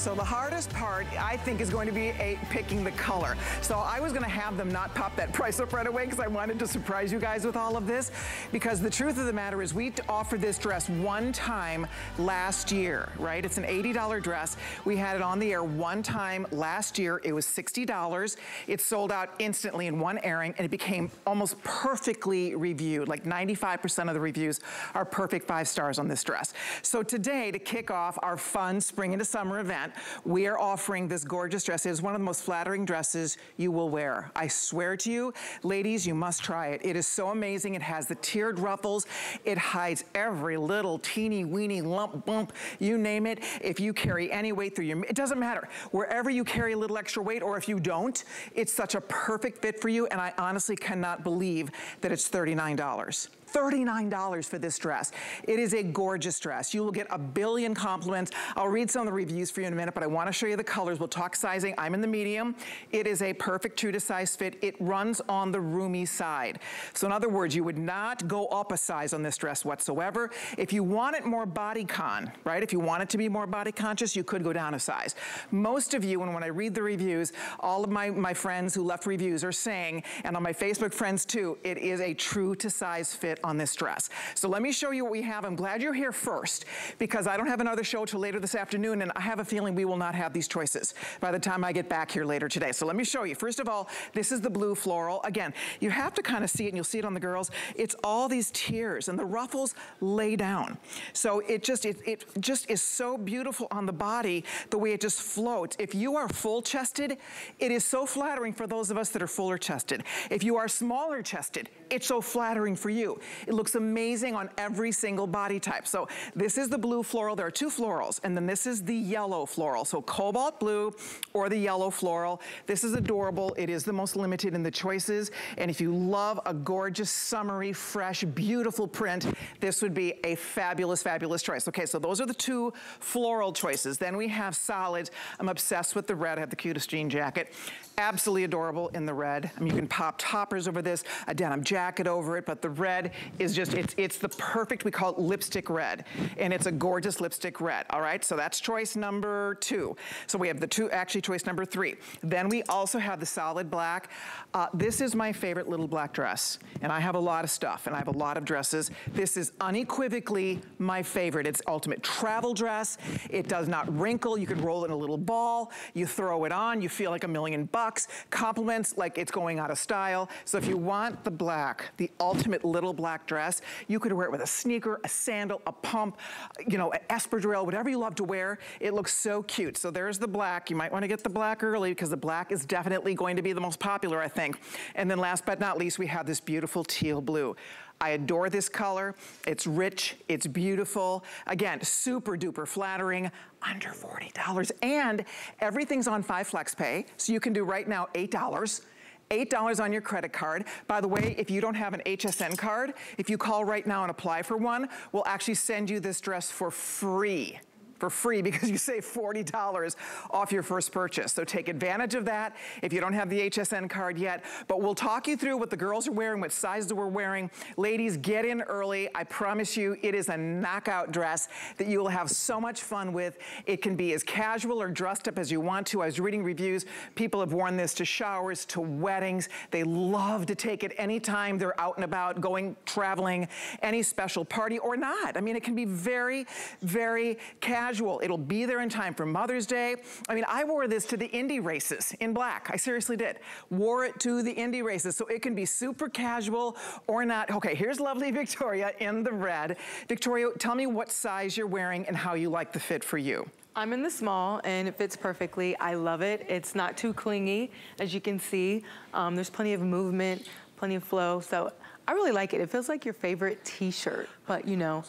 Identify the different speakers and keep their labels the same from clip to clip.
Speaker 1: So the hardest part, I think, is going to be a, picking the color. So I was gonna have them not pop that price up right away because I wanted to surprise you guys with all of this. Because the truth of the matter is we offered this dress one time last year, right? It's an $80 dress. We had it on the air one time last year. It was $60. It sold out instantly in one airing and it became almost perfectly reviewed. Like 95% of the reviews are perfect five stars on this dress. So today, to kick off our fun spring into summer event, we are offering this gorgeous dress. It is one of the most flattering dresses you will wear. I swear to you, ladies, you must try it. It is so amazing. It has the tiered ruffles. It hides every little teeny weeny lump bump, you name it. If you carry any weight through your, it doesn't matter. Wherever you carry a little extra weight or if you don't, it's such a perfect fit for you and I honestly cannot believe that it's $39. $39 for this dress. It is a gorgeous dress. You will get a billion compliments. I'll read some of the reviews for you in a minute, but I wanna show you the colors. We'll talk sizing. I'm in the medium. It is a perfect true to size fit. It runs on the roomy side. So in other words, you would not go up a size on this dress whatsoever. If you want it more body con, right? If you want it to be more body conscious, you could go down a size. Most of you, and when I read the reviews, all of my, my friends who left reviews are saying, and on my Facebook friends too, it is a true to size fit on this dress. So let me show you what we have. I'm glad you're here first because I don't have another show till later this afternoon and I have a feeling we will not have these choices by the time I get back here later today. So let me show you. First of all, this is the blue floral. Again, you have to kind of see it and you'll see it on the girls. It's all these tiers and the ruffles lay down. So it just, it, it just is so beautiful on the body the way it just floats. If you are full chested, it is so flattering for those of us that are fuller chested. If you are smaller chested, it's so flattering for you. It looks amazing on every single body type. So this is the blue floral. There are two florals, and then this is the yellow floral. So cobalt blue or the yellow floral. This is adorable. It is the most limited in the choices. And if you love a gorgeous, summery, fresh, beautiful print, this would be a fabulous, fabulous choice. Okay, so those are the two floral choices. Then we have solids. I'm obsessed with the red. I have the cutest jean jacket. Absolutely adorable in the red. I mean, you can pop toppers over this, a denim jacket over it, but the red is just, it's, it's the perfect, we call it lipstick red. And it's a gorgeous lipstick red, all right? So that's choice number two. So we have the two, actually choice number three. Then we also have the solid black. Uh, this is my favorite little black dress. And I have a lot of stuff and I have a lot of dresses. This is unequivocally my favorite. It's ultimate travel dress. It does not wrinkle. You can roll in a little ball. You throw it on. You feel like a million bucks. Compliments like it's going out of style. So if you want the black, the ultimate little black dress, you could wear it with a sneaker, a sandal, a pump, you know, an espadrille, whatever you love to wear. It looks so cute. So there's the black. You might want to get the black early because the black is definitely going to be the most popular, I think. And then last but not least, we have this beautiful teal blue. I adore this color. It's rich, it's beautiful. Again, super duper flattering, under $40. And everything's on five flex pay, so you can do right now $8. $8 on your credit card. By the way, if you don't have an HSN card, if you call right now and apply for one, we'll actually send you this dress for free for free because you save $40 off your first purchase. So take advantage of that if you don't have the HSN card yet. But we'll talk you through what the girls are wearing, what sizes we're wearing. Ladies, get in early. I promise you it is a knockout dress that you will have so much fun with. It can be as casual or dressed up as you want to. I was reading reviews. People have worn this to showers, to weddings. They love to take it anytime they're out and about, going traveling, any special party or not. I mean, it can be very, very casual casual. It'll be there in time for Mother's Day. I mean, I wore this to the Indy races in black. I seriously did. Wore it to the Indy races. So it can be super casual or not. Okay, here's lovely Victoria in the red. Victoria, tell me what size you're wearing and how you like the fit for you.
Speaker 2: I'm in the small and it fits perfectly. I love it. It's not too clingy, as you can see. Um, there's plenty of movement, plenty of flow. So I really like it. It feels like your favorite t-shirt, but you know,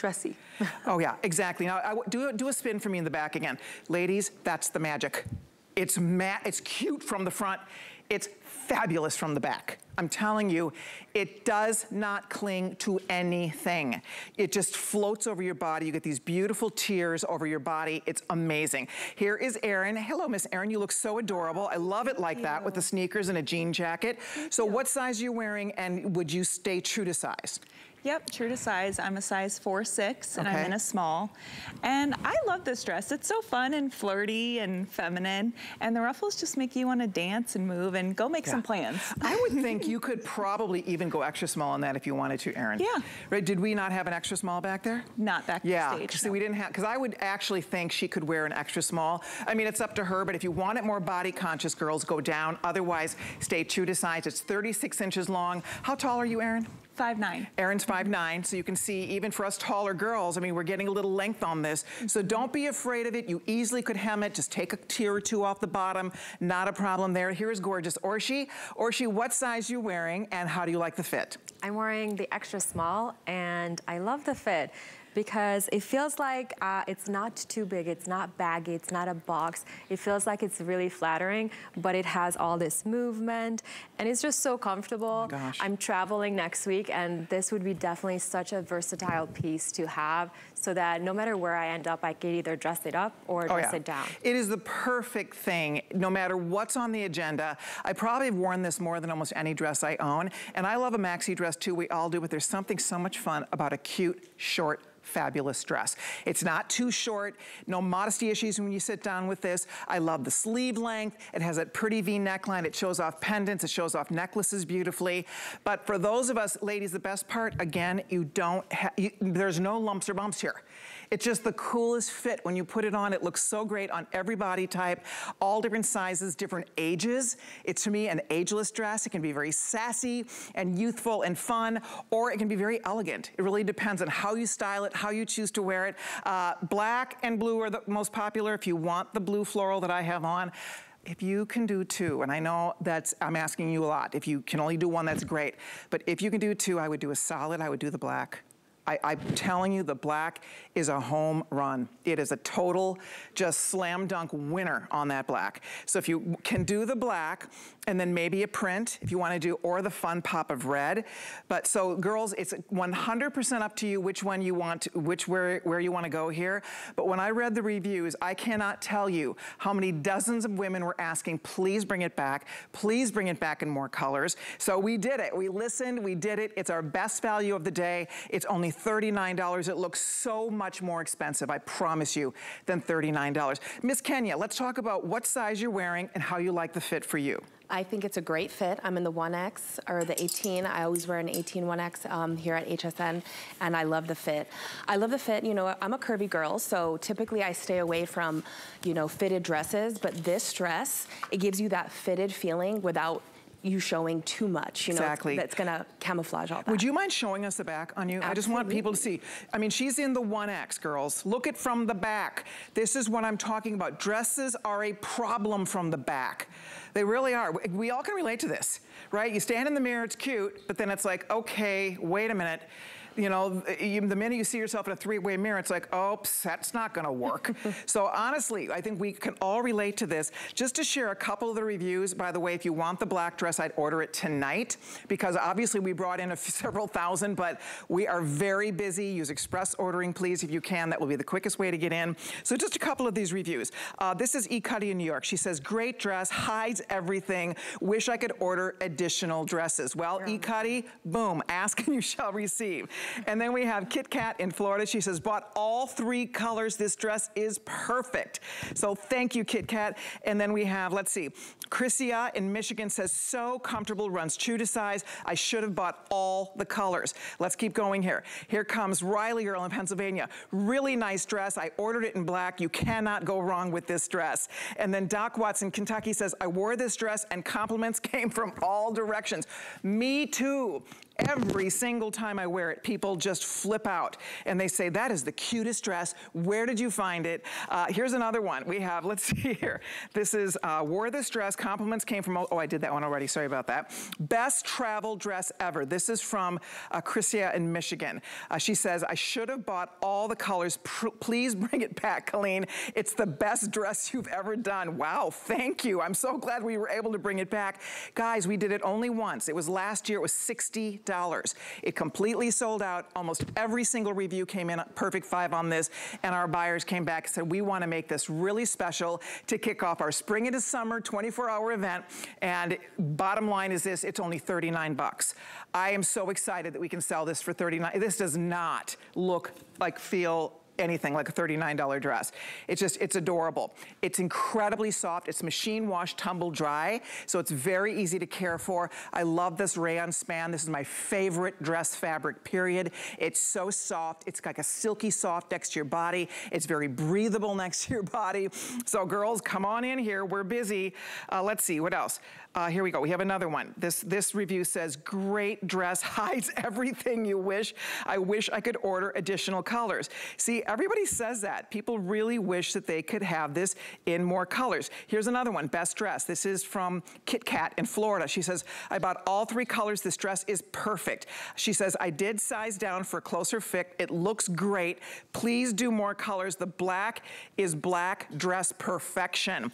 Speaker 2: dressy.
Speaker 1: oh yeah, exactly. Now, I, do, do a spin for me in the back again. Ladies, that's the magic. It's, ma it's cute from the front. It's fabulous from the back. I'm telling you, it does not cling to anything. It just floats over your body. You get these beautiful tiers over your body. It's amazing. Here is Erin. Hello, Miss Erin. You look so adorable. I love it like that with the sneakers and a jean jacket. Thank so you. what size are you wearing and would you stay true to size?
Speaker 3: Yep, true to size. I'm a size four six, and
Speaker 1: Okay.
Speaker 3: I'm in a small. And I love this dress. It's so fun and flirty and feminine. And the ruffles just make you want to dance and move and go make some plans.
Speaker 1: I would think you could probably even go extra small on that if you wanted to, Erin.
Speaker 3: Yeah.
Speaker 1: Right, did we not have an extra small back there?
Speaker 3: Not back
Speaker 1: Yeah,
Speaker 3: stage.
Speaker 1: see, we didn't have, because I would actually think she could wear an extra small. I mean, it's up to her, but if you want it more body conscious, girls, go down. Otherwise, stay true to size. It's 36 inches long. How tall are you, Erin?
Speaker 3: Five nine.
Speaker 1: Erin's 5'9", so you can see even for us taller girls, I mean, we're getting a little length on this. So mm-hmm. don't be afraid of it. You easily could hem it. Just take a tier or two off the bottom. Not a problem there. Here's gorgeous Orshi. Orshi, what size you wearing and how do you like the fit?
Speaker 4: I'm wearing the extra small and I love the fit because it feels like uh, it's not too big, it's not baggy, it's not a box. It feels like it's really flattering, but it has all this movement and it's just so comfortable.
Speaker 1: gosh.
Speaker 4: I'm traveling next week and this would be definitely such a versatile piece to have so that no matter where I end up, I can either dress it up or oh, dress it down.
Speaker 1: It is the perfect thing, no matter what's on the agenda. I probably have worn this more than almost any dress I own, and I love a maxi dress too, we all do, but there's something so much fun about a cute, short, fabulous dress. It's not too short, no modesty issues when you sit down with this. I love the sleeve length. It has that pretty V neckline. It shows off pendants. It shows off necklaces beautifully. But for those of us, ladies, the best part, again, you don't have, there's no lumps or bumps here. It's just the coolest fit. When you put it on, it looks so great on every body type, all different sizes, different ages. It's, to me, an ageless dress. It can be very sassy and youthful and fun, or it can be very elegant. It really depends on how you style it, how you choose to wear it. Uh, black and blue are the most popular if you want the blue floral that I have on. If you can do two, and I know that's, I'm asking you a lot. If you can only do one, that's great. But if you can do two, I would do a solid, I would do the black. I, I'm telling you, the black is a home run. It is a total, just slam dunk winner on that black. So if you can do the black, and then maybe a print, if you wanna do, or the fun pop of red. But so girls, it's 100% up to you which one you want, which where, where you wanna go here. But when I read the reviews, I cannot tell you how many dozens of women were asking, please bring it back, please bring it back in more colors. So we did it, we listened, we did it. It's our best value of the day. It's only $39. It looks so much more expensive, I promise you, than $39. Miss Kenya, let's talk about what size you're wearing and how you like the fit for you.
Speaker 5: I think it's a great fit. I'm in the 1X or the 18. I always wear an 18 1X um, here at HSN, and I love the fit. I love the fit. You know, I'm a curvy girl, so typically I stay away from, you know, fitted dresses. But this dress, it gives you that fitted feeling without you showing too much. You know,
Speaker 1: Exactly.
Speaker 5: that's gonna camouflage all that.
Speaker 1: Would you mind showing us the back on you? I just want people to see. I mean, she's in the 1X, girls. Look at from the back. This is what I'm talking about. Dresses are a problem from the back. They really are. We- We all can relate to this, right? You stand in the mirror, it's cute, but then it's like, okay, wait a minute. You know, you, the minute you see yourself in a three-way mirror, it's like, oops, that's not gonna work. so honestly, I think we can all relate to this. Just to share a couple of the reviews, by the way, if you want the black dress, I'd order it tonight because obviously we brought in several thousand, but we are very busy. Use express ordering, please, if you can. That will be the quickest way to get in. So just a couple of these reviews. Uh, this is E. Cuddy in New York. She says, great dress, hides everything. Wish I could order additional dresses. Well, E. Cuddy, boom, ask and you shall receive. And then we have Kit Kat in Florida. She says, bought all three colors. This dress is perfect. So thank you, Kit Kat. And then we have, let's see, Chrissia in Michigan says, so comfortable, runs true to size. I should have bought all the colors. Let's keep going here. Here comes Riley Girl in Pennsylvania. Really nice dress. I ordered it in black. You cannot go wrong with this dress. And then Doc Watts in Kentucky says, I wore this dress and compliments came from all directions. Me too. Every single time I wear it, people just flip out and they say, that is the cutest dress. Where did you find it? Uh, here's another one. We have, let's see here. This is, uh, wore this dress. Compliments came from, oh, I did that one already. Sorry about that. Best travel dress ever. This is from uh, Chrissia in Michigan. Uh, she says, I should have bought all the colors. Please bring it back, Colleen. It's the best dress you've ever done. Wow, thank you. I'm so glad we were able to bring it back. Guys, we did it only once. It was last year. It was $60. $8. It completely sold out. Almost every single review came in perfect five on this, and our buyers came back and said, we want to make this really special to kick off our spring into summer 24-hour event. And bottom line is this, it's only 39 bucks. I am so excited that we can sell this for 39. This does not look like, feel, anything like a $39 dress. It's just, it's adorable. It's incredibly soft. It's machine wash, tumble dry, so it's very easy to care for. I love this rayon span. This is my favorite dress fabric, period. It's so soft. It's like a silky soft next to your body. It's very breathable next to your body. So girls, come on in here. We're busy. Uh, let's see, what else? Uh, here we go. We have another one. This, this review says, great dress, hides everything you wish. I wish I could order additional colors. See, everybody says that. People really wish that they could have this in more colors. Here's another one, best dress. This is from Kit Kat in Florida. She says, I bought all three colors. This dress is perfect. She says, I did size down for a closer fit. It looks great. Please do more colors. The black is black dress perfection.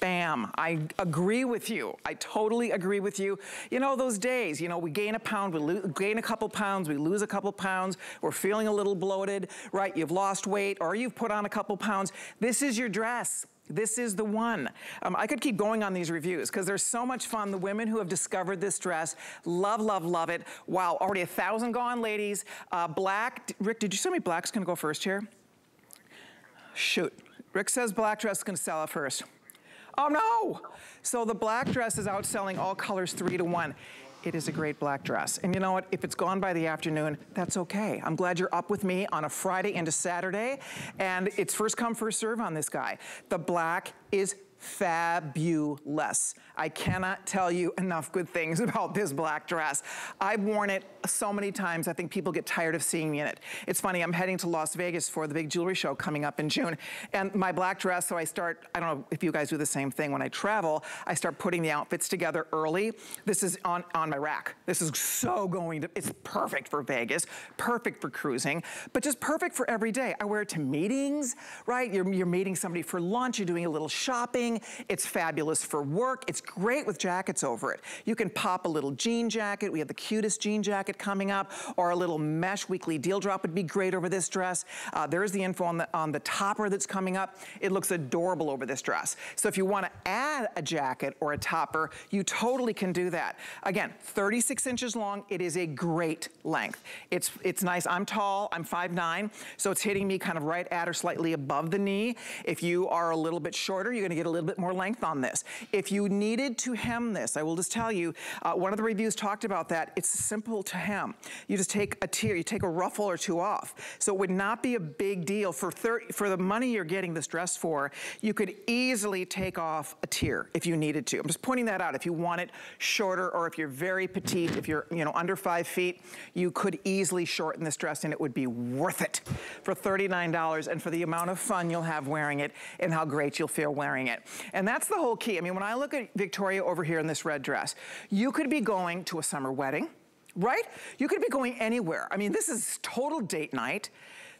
Speaker 1: Bam, I agree with you. I totally agree with you. You know, those days, you know, we gain a pound, we gain a couple pounds, we lose a couple pounds, we're feeling a little bloated, right? You've lost weight or you've put on a couple pounds. This is your dress. This is the one. Um, I could keep going on these reviews because there's so much fun. The women who have discovered this dress, love, love, love it. Wow, already a thousand gone, ladies. Uh, black, Rick, did you tell me black's gonna go first here? Shoot. Rick says black dress is gonna sell it first. Oh no! So the black dress is outselling all colors three to one. It is a great black dress. And you know what? If it's gone by the afternoon, that's okay. I'm glad you're up with me on a Friday into Saturday. And it's first come, first serve on this guy. The black is fabulous. I cannot tell you enough good things about this black dress. I've worn it so many times, I think people get tired of seeing me in it. It's funny, I'm heading to Las Vegas for the big jewelry show coming up in June, and my black dress, so I start, I don't know if you guys do the same thing when I travel, I start putting the outfits together early. This is on, on my rack. This is so going to, it's perfect for Vegas, perfect for cruising, but just perfect for every day. I wear it to meetings, right? You're, you're meeting somebody for lunch, you're doing a little shopping, it's fabulous for work. It's great with jackets over it. You can pop a little jean jacket. We have the cutest jean jacket coming up or a little mesh weekly deal drop would be great over this dress. Uh, there's the info on the, on the topper that's coming up. It looks adorable over this dress. So if you want to add a jacket or a topper, you totally can do that. Again, 36 inches long. It is a great length. It's, it's nice. I'm tall. I'm 5'9", so it's hitting me kind of right at or slightly above the knee. If you are a little bit shorter, you're going to get a little bit more length on this. If you needed to hem this, I will just tell you, uh, one of the reviews talked about that. It's simple to hem. You just take a tier, you take a ruffle or two off. So it would not be a big deal. For, 30, for the money you're getting this dress for, you could easily take off a tier if you needed to. I'm just pointing that out. If you want it shorter or if you're very petite, if you're you know under five feet, you could easily shorten this dress and it would be worth it for $39 and for the amount of fun you'll have wearing it and how great you'll feel wearing it. And that's the whole key. I mean, when I look at Victoria over here in this red dress, you could be going to a summer wedding, right? You could be going anywhere. I mean, this is total date night.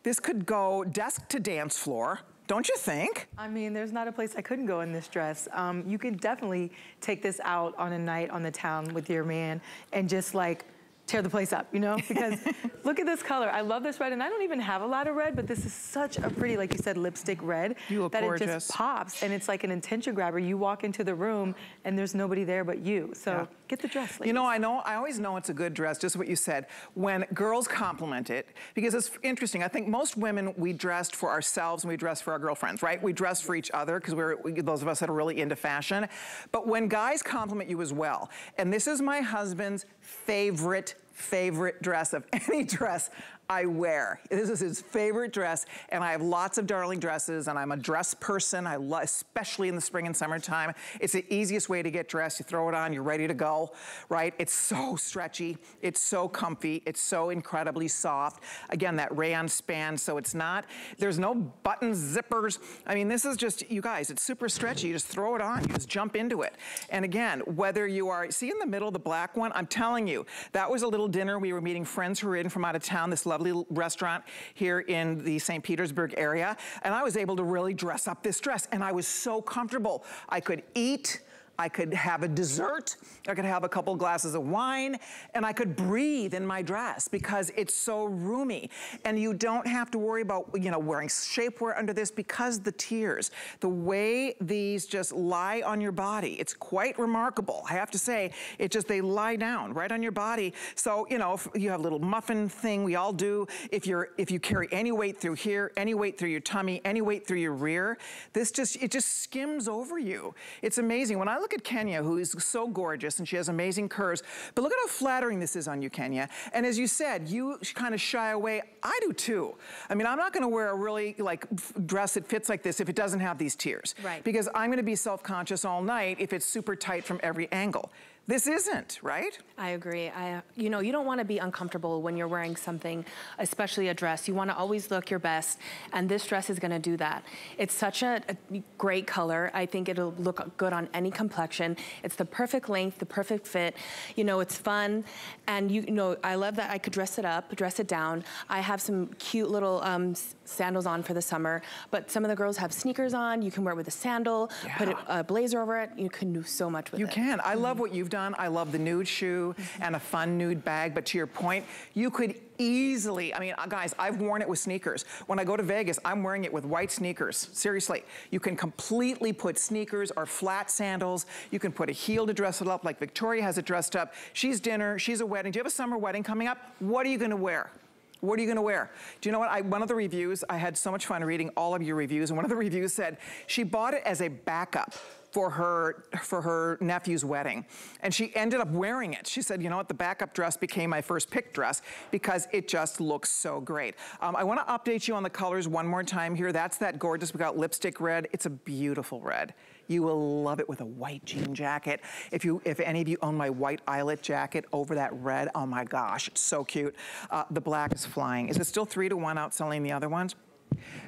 Speaker 1: This could go desk to dance floor. Don't you think?
Speaker 2: I mean, there's not a place I couldn't go in this dress. Um, you could definitely take this out on a night on the town with your man and just like tear the place up, you know? Because look at this color. I love this red, and I don't even have a lot of red, but this is such a pretty, like you said, lipstick red.
Speaker 1: You look
Speaker 2: that
Speaker 1: gorgeous.
Speaker 2: it just pops, and it's like an attention grabber. You walk into the room, and there's nobody there but you. So yeah. Get the dress, ladies.
Speaker 1: You know, I know, I always know it's a good dress, just what you said, when girls compliment it, because it's interesting. I think most women, we dressed for ourselves and we dressed for our girlfriends, right? We dress for each other, because we're, we, those of us that are really into fashion. But when guys compliment you as well, and this is my husband's favorite favorite dress of any dress I wear. This is his favorite dress, and I have lots of darling dresses, and I'm a dress person, I love, especially in the spring and summertime. It's the easiest way to get dressed. You throw it on, you're ready to go, right? It's so stretchy, it's so comfy, it's so incredibly soft. Again, that rayon span, so it's not, there's no buttons, zippers. I mean, this is just, you guys, it's super stretchy. You just throw it on, you just jump into it. And again, whether you are, see in the middle, the black one, I'm telling you, that was a little dinner. We were meeting friends who were in from out of town, this lovely restaurant here in the St. Petersburg area. And I was able to really dress up this dress. And I was so comfortable. I could eat, I could have a dessert, I could have a couple glasses of wine, and I could breathe in my dress because it's so roomy. And you don't have to worry about, you know, wearing shapewear under this because the tiers, the way these just lie on your body, it's quite remarkable. I have to say, it just, they lie down right on your body. So, you know, you have a little muffin thing, we all do. If you're, if you carry any weight through here, any weight through your tummy, any weight through your rear, this just, it just skims over you. It's amazing. When I look at Kenya, who is so gorgeous and she has amazing curves, but look at how flattering this is on you, Kenya. And as you said, you kind of shy away. I do too. I mean, I'm not gonna wear a really like dress that fits like this if it doesn't have these tiers.
Speaker 5: Right.
Speaker 1: Because I'm gonna be self-conscious all night if it's super tight from every angle. This isn't, right?
Speaker 5: I agree. I, you know, you don't want to be uncomfortable when you're wearing something, especially a dress. You want to always look your best, and this dress is going to do that. It's such a, a, great color. I think it'll look good on any complexion. It's the perfect length, the perfect fit. You know, it's fun, and you, you know, I love that I could dress it up, dress it down. I have some cute little um, sandals on for the summer, but some of the girls have sneakers on. You can wear it with a sandal, yeah. put a blazer over it. You can do so much with
Speaker 1: you
Speaker 5: it.
Speaker 1: You can. I mm love what you've done done. I love the nude shoe and a fun nude bag. But to your point, you could easily, I mean, uh, guys, I've worn it with sneakers. When I go to Vegas, I'm wearing it with white sneakers. Seriously, you can completely put sneakers or flat sandals. You can put a heel to dress it up like Victoria has it dressed up. She's dinner, she's a wedding. Do you have a summer wedding coming up? What are you gonna wear? What are you gonna wear? Do you know what, I, one of the reviews, I had so much fun reading all of your reviews, and one of the reviews said, she bought it as a backup for her, for her nephew's wedding. And she ended up wearing it. She said, you know what, the backup dress became my first pick dress because it just looks so great. Um, I wanna update you on the colors one more time here. That's that gorgeous, we got lipstick red. It's a beautiful red. You will love it with a white jean jacket. If you, if any of you own my white eyelet jacket over that red, oh my gosh, it's so cute. Uh, the black is flying. Is it still three to one outselling the other ones?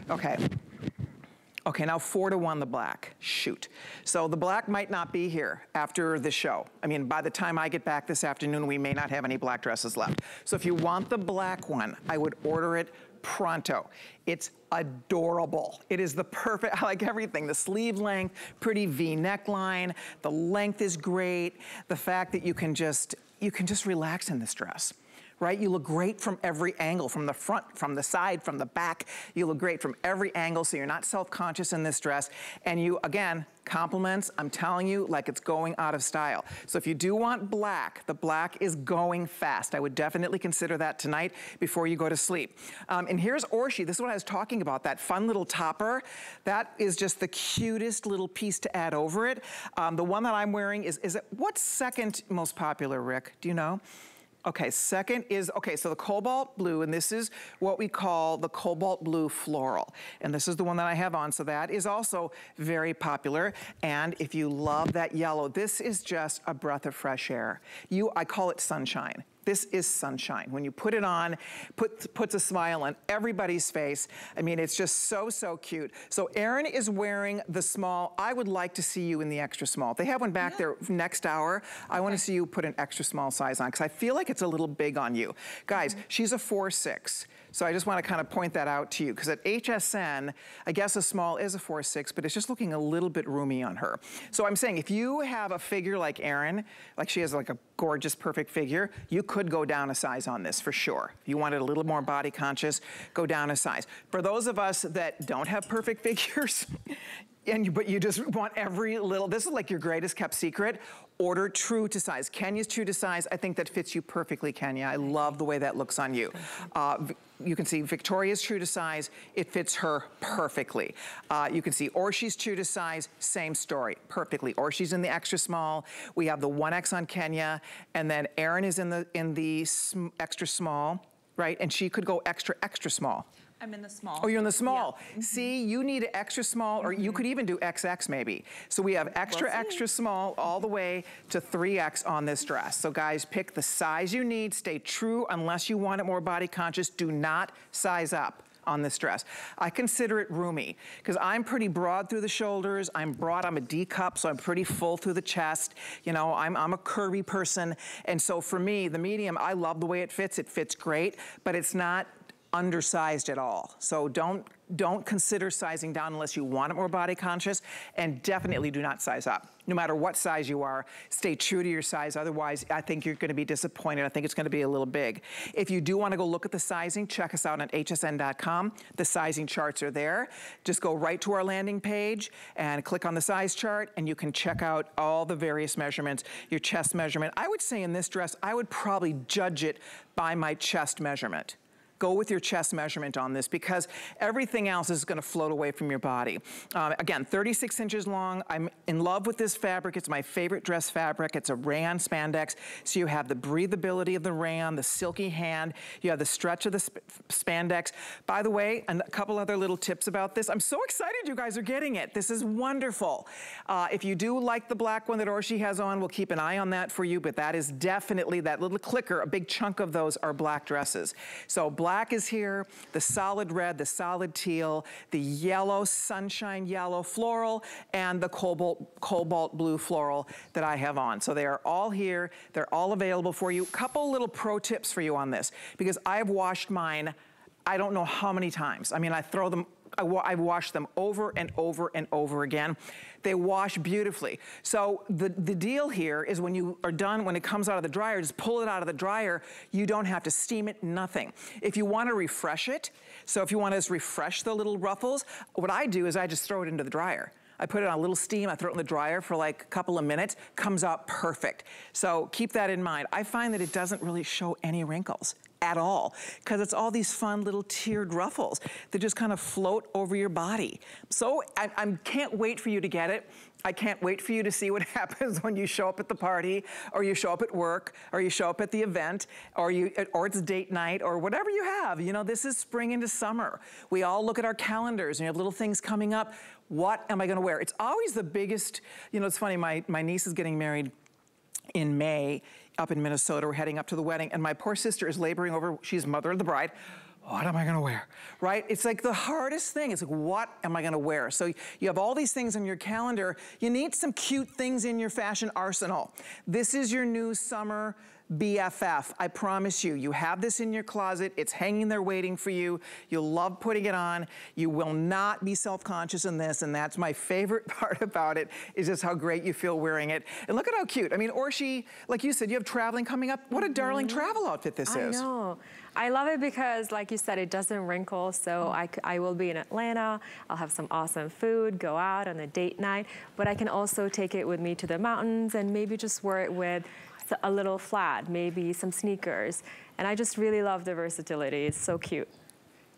Speaker 1: Okay. Okay, now four to one the black, shoot. So the black might not be here after the show. I mean, by the time I get back this afternoon, we may not have any black dresses left. So if you want the black one, I would order it pronto. It's adorable. It is the perfect, I like everything. The sleeve length, pretty V neckline, the length is great. The fact that you can just, you can just relax in this dress right? You look great from every angle, from the front, from the side, from the back. You look great from every angle, so you're not self-conscious in this dress. And you, again, compliments, I'm telling you, like it's going out of style. So if you do want black, the black is going fast. I would definitely consider that tonight before you go to sleep. Um, and here's Orshi. This is what I was talking about, that fun little topper. That is just the cutest little piece to add over it. Um, the one that I'm wearing is, is it, what's second most popular, Rick? Do you know? Okay, second is, okay, so the cobalt blue, and this is what we call the cobalt blue floral. And this is the one that I have on, so that is also very popular. And if you love that yellow, this is just a breath of fresh air. You, I call it sunshine. This is sunshine. When you put it on, put, puts a smile on everybody's face. I mean, it's just so, so cute. So Erin is wearing the small. I would like to see you in the extra small. They have one back yeah. there next hour. Okay. I want to see you put an extra small size on because I feel like it's a little big on you. Guys, mm -hmm. she's a 4'6". So I just want to kind of point that out to you because at HSN, I guess a small is a 4-6, but it's just looking a little bit roomy on her. So I'm saying if you have a figure like Erin, like she has like a gorgeous, perfect figure, you could go down a size on this for sure. If you wanted a little more body conscious, go down a size. For those of us that don't have perfect figures, and you, but you just want every little, this is like your greatest kept secret, order true to size. Kenya's true to size, I think that fits you perfectly, Kenya. I love the way that looks on you. Uh, you can see Victoria's true to size, it fits her perfectly. Uh, you can see Orshi's true to size, same story, perfectly. Orshi's in the extra small, we have the 1X on Kenya, and then Erin is in the, in the sm extra small, right? And she could go extra, extra small.
Speaker 3: I'm in the small.
Speaker 1: Oh, you're in the small. Yeah. See, you need an extra small, or mm -hmm. you mm-hmm. could even do XX maybe. So we have extra, we'll extra small all the way to 3X on this dress. So guys, pick the size you need. Stay true unless you want it more body conscious. Do not size up on this dress. I consider it roomy because I'm pretty broad through the shoulders. I'm broad, I'm a D cup, so I'm pretty full through the chest. You know, I'm, I'm a curvy person. And so for me, the medium, I love the way it fits. It fits great, but it's not undersized at all. So don't, don't consider sizing down unless you want it more body conscious and definitely do not size up. no matter what size you are, stay true to your size. Otherwise, I think you're gonna be disappointed. I think it's gonna be a little big. If you do wanna go look at the sizing, check us out on hsn.com. The sizing charts are there. Just go right to our landing page and click on the size chart and you can check out all the various measurements, your chest measurement. I would say in this dress, I would probably judge it by my chest measurement go with your chest measurement on this because everything else is gonna float away from your body. Um, again, 36 inches long. I'm in love with this fabric. It's my favorite dress fabric. It's a rayon spandex. So you have the breathability of the rayon, the silky hand. You have the stretch of the sp spandex. By the way, and a couple other little tips about this. I'm so excited you guys are getting it. This is wonderful. Uh, if you do like the black one that Orshi has on, we'll keep an eye on that for you, but that is definitely that little clicker. A big chunk of those are black dresses. So black black is here, the solid red, the solid teal, the yellow, sunshine yellow floral, and the cobalt, cobalt blue floral that I have on. So they are all here. They're all available for you. Couple little pro tips for you on this, because I've washed mine I don't know how many times. I mean, I throw them I, I wash them over and over and over again. They wash beautifully. So the, the deal here is when you are done, when it comes out of the dryer, just pull it out of the dryer. You don't have to steam it, nothing. If you want to refresh it, so if you want to refresh the little ruffles, what I do is I just throw it into the dryer. I put it on a little steam, I throw it in the dryer for like a couple of minutes, comes out perfect. So keep that in mind. I find that it doesn't really show any wrinkles at all because it's all these fun little tiered ruffles that just kind of float over your body. So I, I can't wait for you to get it. I can't wait for you to see what happens when you show up at the party or you show up at work or you show up at the event or you or it's date night or whatever you have. You know, this is spring into summer. We all look at our calendars and you have little things coming up. What am I gonna wear? It's always the biggest, you know, it's funny, my, my niece is getting married in May up in Minnesota. We're heading up to the wedding and my poor sister is laboring over, she's mother of the bride. What am I gonna wear, right? It's like the hardest thing. It's like, what am I gonna wear? So you have all these things on your calendar. You need some cute things in your fashion arsenal. This is your new summer BFF. I promise you, you have this in your closet. It's hanging there waiting for you. You'll love putting it on. You will not be self-conscious in this, and that's my favorite part about it, is just how great you feel wearing it. And look at how cute. I mean, Orshi, like you said, you have traveling coming up. What a mm -hmm. darling travel outfit this
Speaker 4: I
Speaker 1: is.
Speaker 4: I know. I love it because, like you said, it doesn't wrinkle. So I, I will be in Atlanta. I'll have some awesome food, go out on a date night. But I can also take it with me to the mountains and maybe just wear it with a little flat, maybe some sneakers. And I just really love the versatility. It's so cute.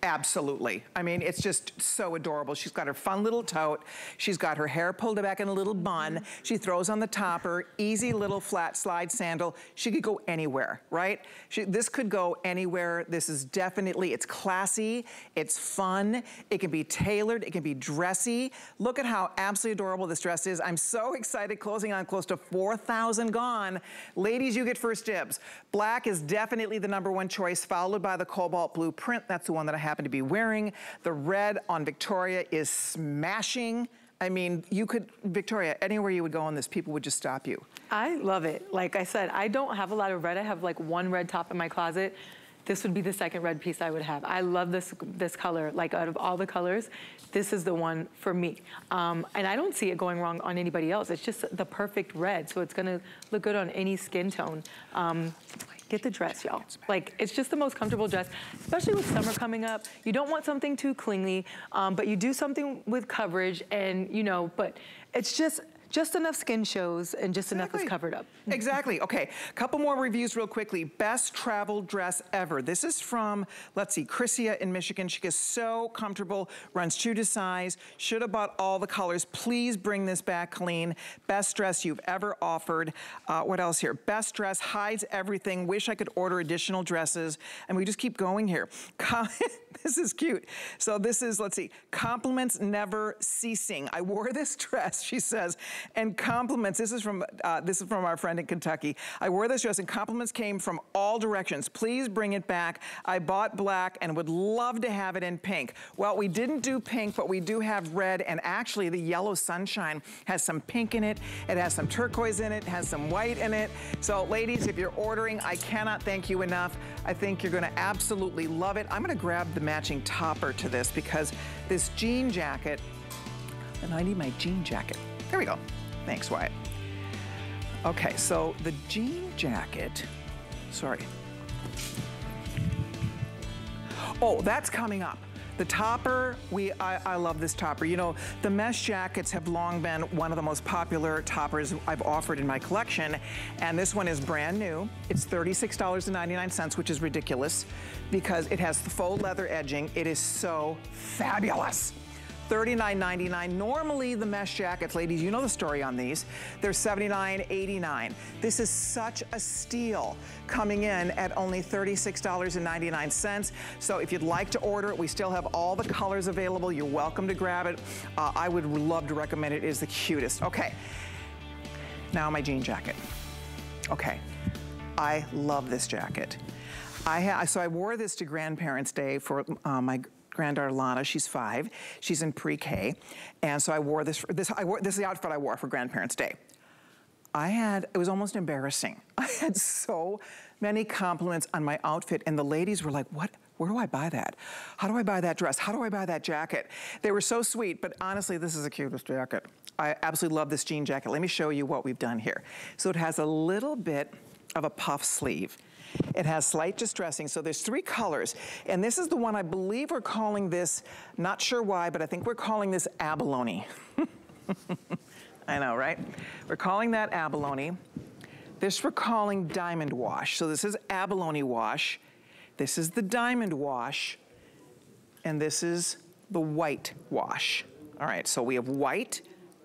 Speaker 1: Absolutely. I mean, it's just so adorable. She's got her fun little tote. She's got her hair pulled back in a little bun. She throws on the topper, easy little flat slide sandal. She could go anywhere, right? She, this could go anywhere. This is definitely, it's classy, it's fun, it can be tailored, it can be dressy. Look at how absolutely adorable this dress is. I'm so excited, closing on close to 4,000 gone. Ladies, you get first dibs. Black is definitely the number one choice, followed by the cobalt blue print. That's the one that I have happen to be wearing. The red on Victoria is smashing. I mean, you could, Victoria, anywhere you would go on this, people would just stop you.
Speaker 2: I love it. Like I said, I don't have a lot of red. I have like one red top in my closet. This would be the second red piece I would have. I love this this color. Like out of all the colors, this is the one for me. Um, and I don't see it going wrong on anybody else. It's just the perfect red. So it's gonna look good on any skin tone. Um, Get the dress, y'all. Like, it's just the most comfortable dress, especially with summer coming up. You don't want something too clingy, um, but you do something with coverage and, you know, but it's just, just enough skin shows and just exactly. enough is covered up.
Speaker 1: Exactly, okay. A couple more reviews real quickly. Best travel dress ever. This is from, let's see, Chrissia in Michigan. She gets so comfortable, runs true to size, should have bought all the colors. Please bring this back Colleen. Best dress you've ever offered. Uh, what else here? Best dress, hides everything. Wish I could order additional dresses. And we just keep going here. this is cute. So this is, let's see, compliments never ceasing. I wore this dress, she says, and compliments, this is from uh, this is from our friend in Kentucky. I wore this dress and compliments came from all directions. Please bring it back. I bought black and would love to have it in pink. Well, we didn't do pink, but we do have red and actually the yellow sunshine has some pink in it. It has some turquoise in it, has some white in it. So ladies, if you're ordering, I cannot thank you enough. I think you're gonna absolutely love it. I'm gonna grab the matching topper to this because this jean jacket, and I need my jean jacket. There we go. Thanks, Wyatt. Okay, so the jean jacket, sorry. Oh, that's coming up. The topper, we I, I, love this topper. You know, the mesh jackets have long been one of the most popular toppers I've offered in my collection, and this one is brand new. It's $36.99, which is ridiculous because it has the faux leather edging. It is so fabulous. $39.99. Normally the mesh jackets, ladies, you know the story on these. They're $79.89. This is such a steal coming in at only $36.99. So if you'd like to order it, we still have all the colors available. You're welcome to grab it. Uh, I would love to recommend it. It is the cutest. Okay, now my jean jacket. Okay, I love this jacket. I so I wore this to Grandparents' Day for uh, my granddaughter Lana, she's five. She's in pre-K. And so I wore this, this, I wore, this is the outfit I wore for Grandparents' Day. I had, it was almost embarrassing. I had so many compliments on my outfit and the ladies were like, what, where do I buy that? How do I buy that dress? How do I buy that jacket? They were so sweet, but honestly, this is the cutest jacket. I absolutely love this jean jacket. Let me show you what we've done here. So it has a little bit of a puff sleeve. It has slight distressing, so there's three colors. And this is the one I believe we're calling this, not sure why, but I think we're calling this abalone. I know, right? We're calling that abalone. This we're calling diamond wash. So this is abalone wash. This is the diamond wash. And this is the white wash. All right, so we have white,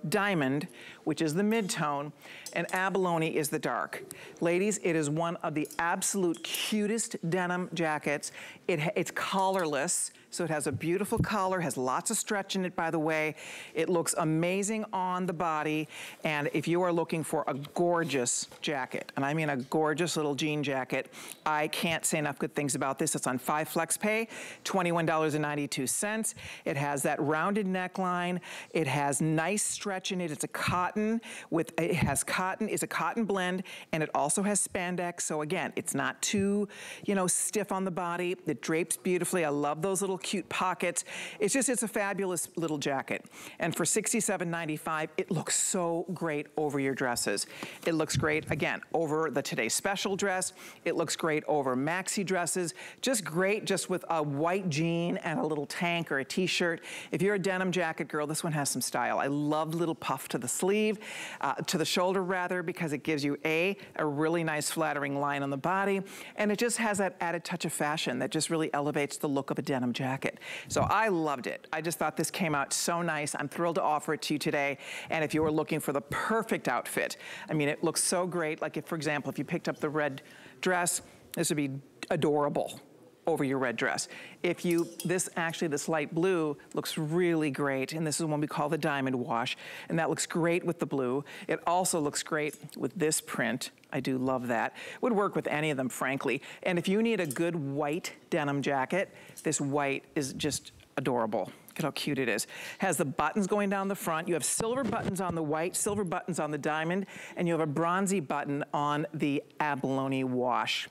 Speaker 1: diamond, which is the mid-tone, and abalone is the dark. Ladies, it is one of the absolute cutest denim jackets. It, it's collarless, so it has a beautiful collar, has lots of stretch in it, by the way. It looks amazing on the body. And if you are looking for a gorgeous jacket, and I mean a gorgeous little jean jacket, I can't say enough good things about this. It's on five flex pay, $21.92. It has that rounded neckline. It has nice stretch in it. It's a cotton with, it has cotton, it's a cotton blend, and it also has spandex. So again, it's not too, you know, stiff on the body. It drapes beautifully. I love those little cute pockets. It's just, it's a fabulous little jacket. And for $67.95, it looks so great over your dresses. It looks great, again, over the Today Special dress. It looks great over maxi dresses. Just great just with a white jean and a little tank or a t-shirt. If you're a denim jacket girl, this one has some style. I love little puff to the sleeve, uh, to the shoulder rather, because it gives you A, a really nice flattering line on the body, and it just has that added touch of fashion that just really elevates the look of a denim jacket jacket. So I loved it. I just thought this came out so nice. I'm thrilled to offer it to you today. And if you were looking for the perfect outfit, I mean, it looks so great. Like if, for example, if you picked up the red dress, this would be adorable over your red dress. If you, this actually, this light blue looks really great, and this is one we call the diamond wash, and that looks great with the blue. It also looks great with this print. I do love that. Would work with any of them, frankly. And if you need a good white denim jacket, this white is just adorable. Look at how cute it is. Has the buttons going down the front. You have silver buttons on the white, silver buttons on the diamond, and you have a bronzy button on the abalone wash.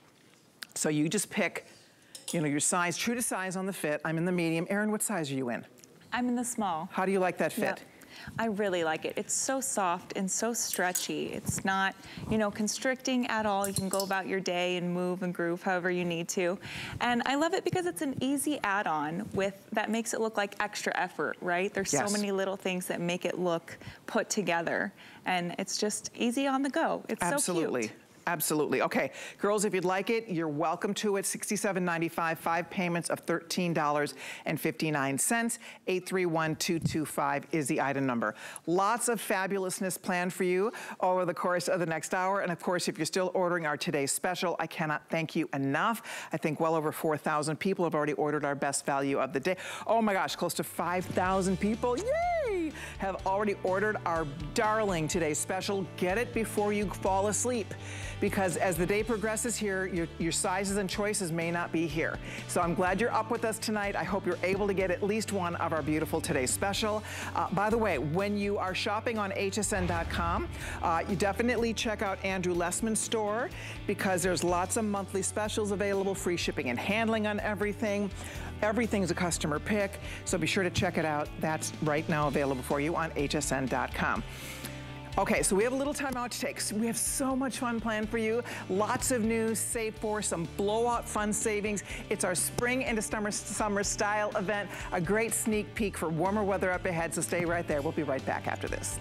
Speaker 1: So you just pick you know, your size, true to size on the fit. I'm in the medium. Erin, what size are you in?
Speaker 3: I'm in the small.
Speaker 1: How do you like that fit?
Speaker 3: Yep. I really like it. It's so soft and so stretchy. It's not, you know, constricting at all. You can go about your day and move and groove however you need to. And I love it because it's an easy add-on with that makes it look like extra effort, right? There's yes. so many little things that make it look put together and it's just easy on the go. It's
Speaker 1: Absolutely.
Speaker 3: so cute.
Speaker 1: Absolutely. Okay, girls, if you'd like it, you're welcome to it. $67.95, five payments of $13.59. 831225 is the item number. Lots of fabulousness planned for you over the course of the next hour. And of course, if you're still ordering our today's special, I cannot thank you enough. I think well over 4,000 people have already ordered our best value of the day. Oh my gosh, close to 5,000 people. Yay! Have already ordered our darling today's special. Get it before you fall asleep because as the day progresses here, your, your sizes and choices may not be here. So I'm glad you're up with us tonight. I hope you're able to get at least one of our beautiful Today Special. Uh, by the way, when you are shopping on hsn.com, uh, you definitely check out Andrew Lessman's store because there's lots of monthly specials available, free shipping and handling on everything. Everything's a customer pick, so be sure to check it out. That's right now available for you on hsn.com. Okay, so we have a little time out to take. So We have so much fun planned for you. Lots of news, save for some blowout fun savings. It's our spring into summer, summer style event. A great sneak peek for warmer weather up ahead, so stay right there. We'll be right back after this.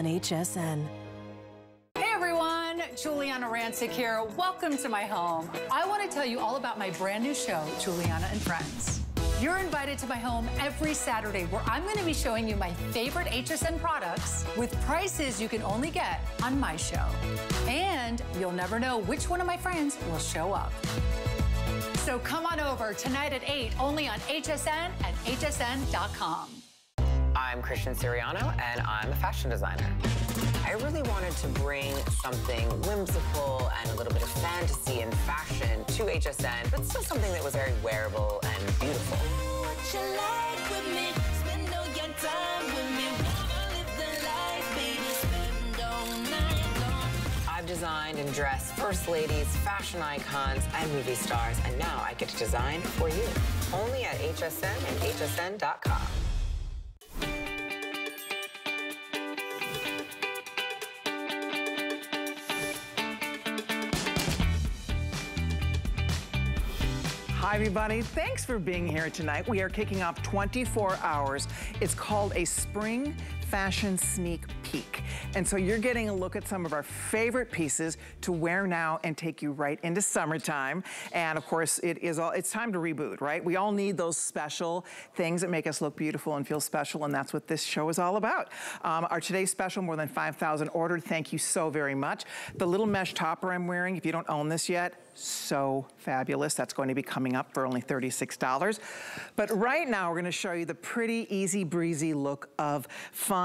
Speaker 6: On HSN.
Speaker 7: Giuliana Rancic here. Welcome to my home. I want to tell you all about my brand new show, Giuliana and Friends. You're invited to my home every Saturday where I'm going to be showing you my favorite HSN products with prices you can only get on my show. And you'll never know which one of my friends will show up. So come on over tonight at 8 only on HSN and hsn.com.
Speaker 8: I'm Christian Siriano, and I'm a fashion designer. I really wanted to bring something whimsical and a little bit of fantasy and fashion to HSN, but still something that was very wearable and beautiful. I've designed and dressed first ladies, fashion icons, and movie stars, and now I get to design for you. Only at HSN and hsn.com.
Speaker 1: everybody. Thanks for being here tonight. We are kicking off 24 hours. It's called a Spring Fashion Sneak Peek. And so you're getting a look at some of our favorite pieces to wear now and take you right into summertime. And of course, it is all, it's time to reboot, right? We all need those special things that make us look beautiful and feel special, and that's what this show is all about. Um, our today's special, more than 5,000 ordered. Thank you so very much. The little mesh topper I'm wearing, if you don't own this yet, so fabulous. That's going to be coming up for only $36. But right now, we're gonna show you the pretty easy breezy look of fun,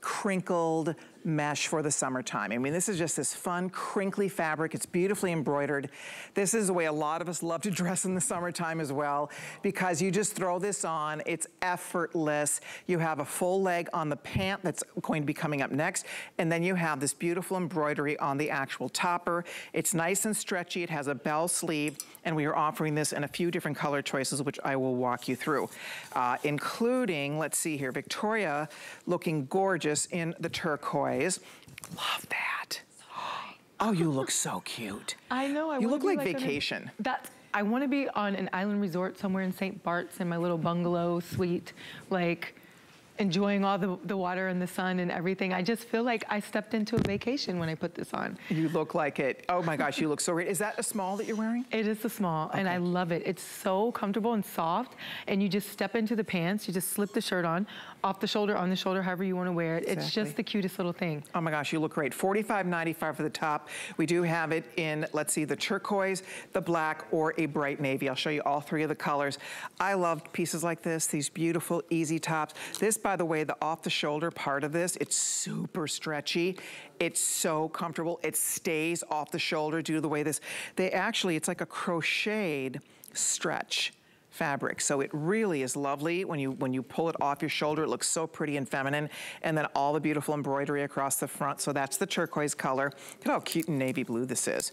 Speaker 1: crinkled, mesh for the summertime. I mean, this is just this fun, crinkly fabric. It's beautifully embroidered. This is the way a lot of us love to dress in the summertime as well, because you just throw this on, it's effortless. You have a full leg on the pant that's going to be coming up next, and then you have this beautiful embroidery on the actual topper. It's nice and stretchy. It has a bell sleeve, and we are offering this in a few different color choices, which I will walk you through, uh, including, let's see here, Victoria looking gorgeous in the turquoise Love that. Oh, you look so cute.
Speaker 2: I know. I
Speaker 1: you look like, like vacation.
Speaker 2: That's. I want to be on an island resort somewhere in St. Bart's in my little bungalow suite, like enjoying all the, the water and the sun and everything. I just feel like I stepped into a vacation when I put this on.
Speaker 1: You look like it. Oh my gosh, you look so great. Is that a small that you're wearing?
Speaker 2: It is a small, okay. and I love it. It's so comfortable and soft, and you just step into the pants, you just slip the shirt on, off the shoulder, on the shoulder, however you want to wear it. Exactly. It's just the cutest little thing.
Speaker 1: Oh my gosh, you look great. $45.95 for the top. We do have it in, let's see, the turquoise, the black, or a bright navy. I'll show you all three of the colors. I love pieces like this, these beautiful, easy tops. This, by the way, the off-the-shoulder part of this, it's super stretchy. It's so comfortable. It stays off the shoulder due to the way this, they actually, it's like a crocheted stretch fabric. So it really is lovely. When you, when you pull it off your shoulder, it looks so pretty and feminine. And then all the beautiful embroidery across the front. So that's the turquoise color. Look at how cute and navy blue this is.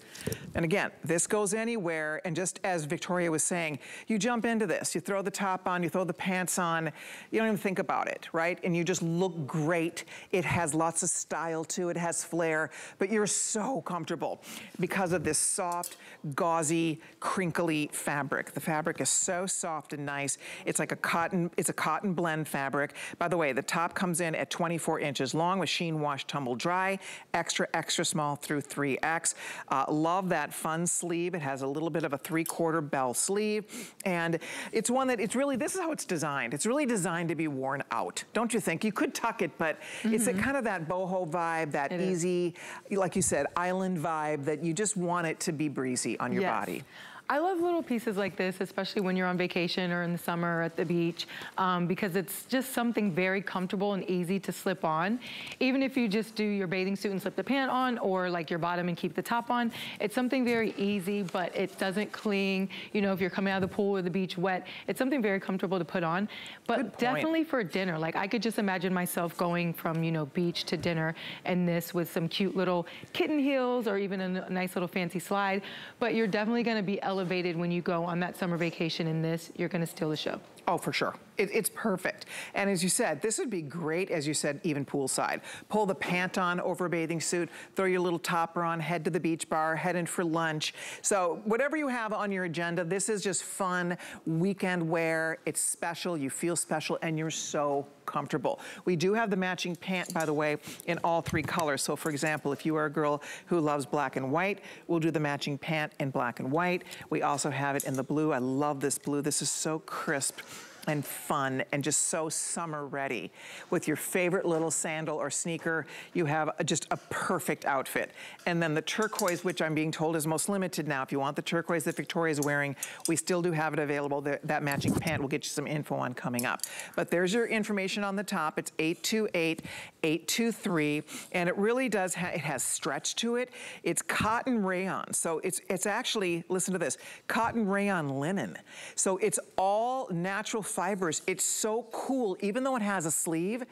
Speaker 1: And again, this goes anywhere. And just as Victoria was saying, you jump into this, you throw the top on, you throw the pants on, you don't even think about it, right? And you just look great. It has lots of style to it, it has flair, but you're so comfortable because of this soft, gauzy, crinkly fabric. The fabric is so soft and nice. It's like a cotton, it's a cotton blend fabric. By the way, the top comes in at 24 inches long, machine wash, tumble dry, extra, extra small through 3X. Uh, love that fun sleeve. It has a little bit of a three quarter bell sleeve. And it's one that it's really, this is how it's designed. It's really designed to be worn out. Don't you think? You could tuck it, but mm -hmm. it's a mm-hmm. kind of that boho vibe, that it easy, is. like you said, island vibe that you just want it to be breezy on your
Speaker 2: yes.
Speaker 1: body.
Speaker 2: I love little pieces like this, especially when you're on vacation or in the summer or at the beach, um, because it's just something very comfortable and easy to slip on. Even if you just do your bathing suit and slip the pant on or like your bottom and keep the top on, it's something very easy, but it doesn't cling. You know, if you're coming out of the pool or the beach wet, it's something very comfortable to put on. But definitely for dinner, like I could just imagine myself going from, you know, beach to dinner and this with some cute little kitten heels or even a nice little fancy slide. But you're definitely gonna be elevated when you go on that summer vacation in this. You're gonna steal the show.
Speaker 1: Oh, for sure. It, it's perfect. And as you said, this would be great, as you said, even poolside. Pull the pant on over a bathing suit, throw your little topper on, head to the beach bar, head in for lunch. So whatever you have on your agenda, this is just fun weekend wear. It's special, you feel special, and you're so comfortable. We do have the matching pant, by the way, in all three colors. So for example, if you are a girl who loves black and white, we'll do the matching pant in black and white. We also have it in the blue. I love this blue. This is so crisp and fun and just so summer ready. With your favorite little sandal or sneaker, you have just a perfect outfit. And then the turquoise, which I'm being told is most limited now. If you want the turquoise that Victoria is wearing, we still do have it available. That matching pant will get you some info on coming up. But there's your information on the top. It's 828-823. And it really does, ha it has stretch to it. It's cotton rayon. So it's, it's actually, listen to this, cotton rayon linen. So it's all natural fibers. It's so cool. Even though it has a sleeve,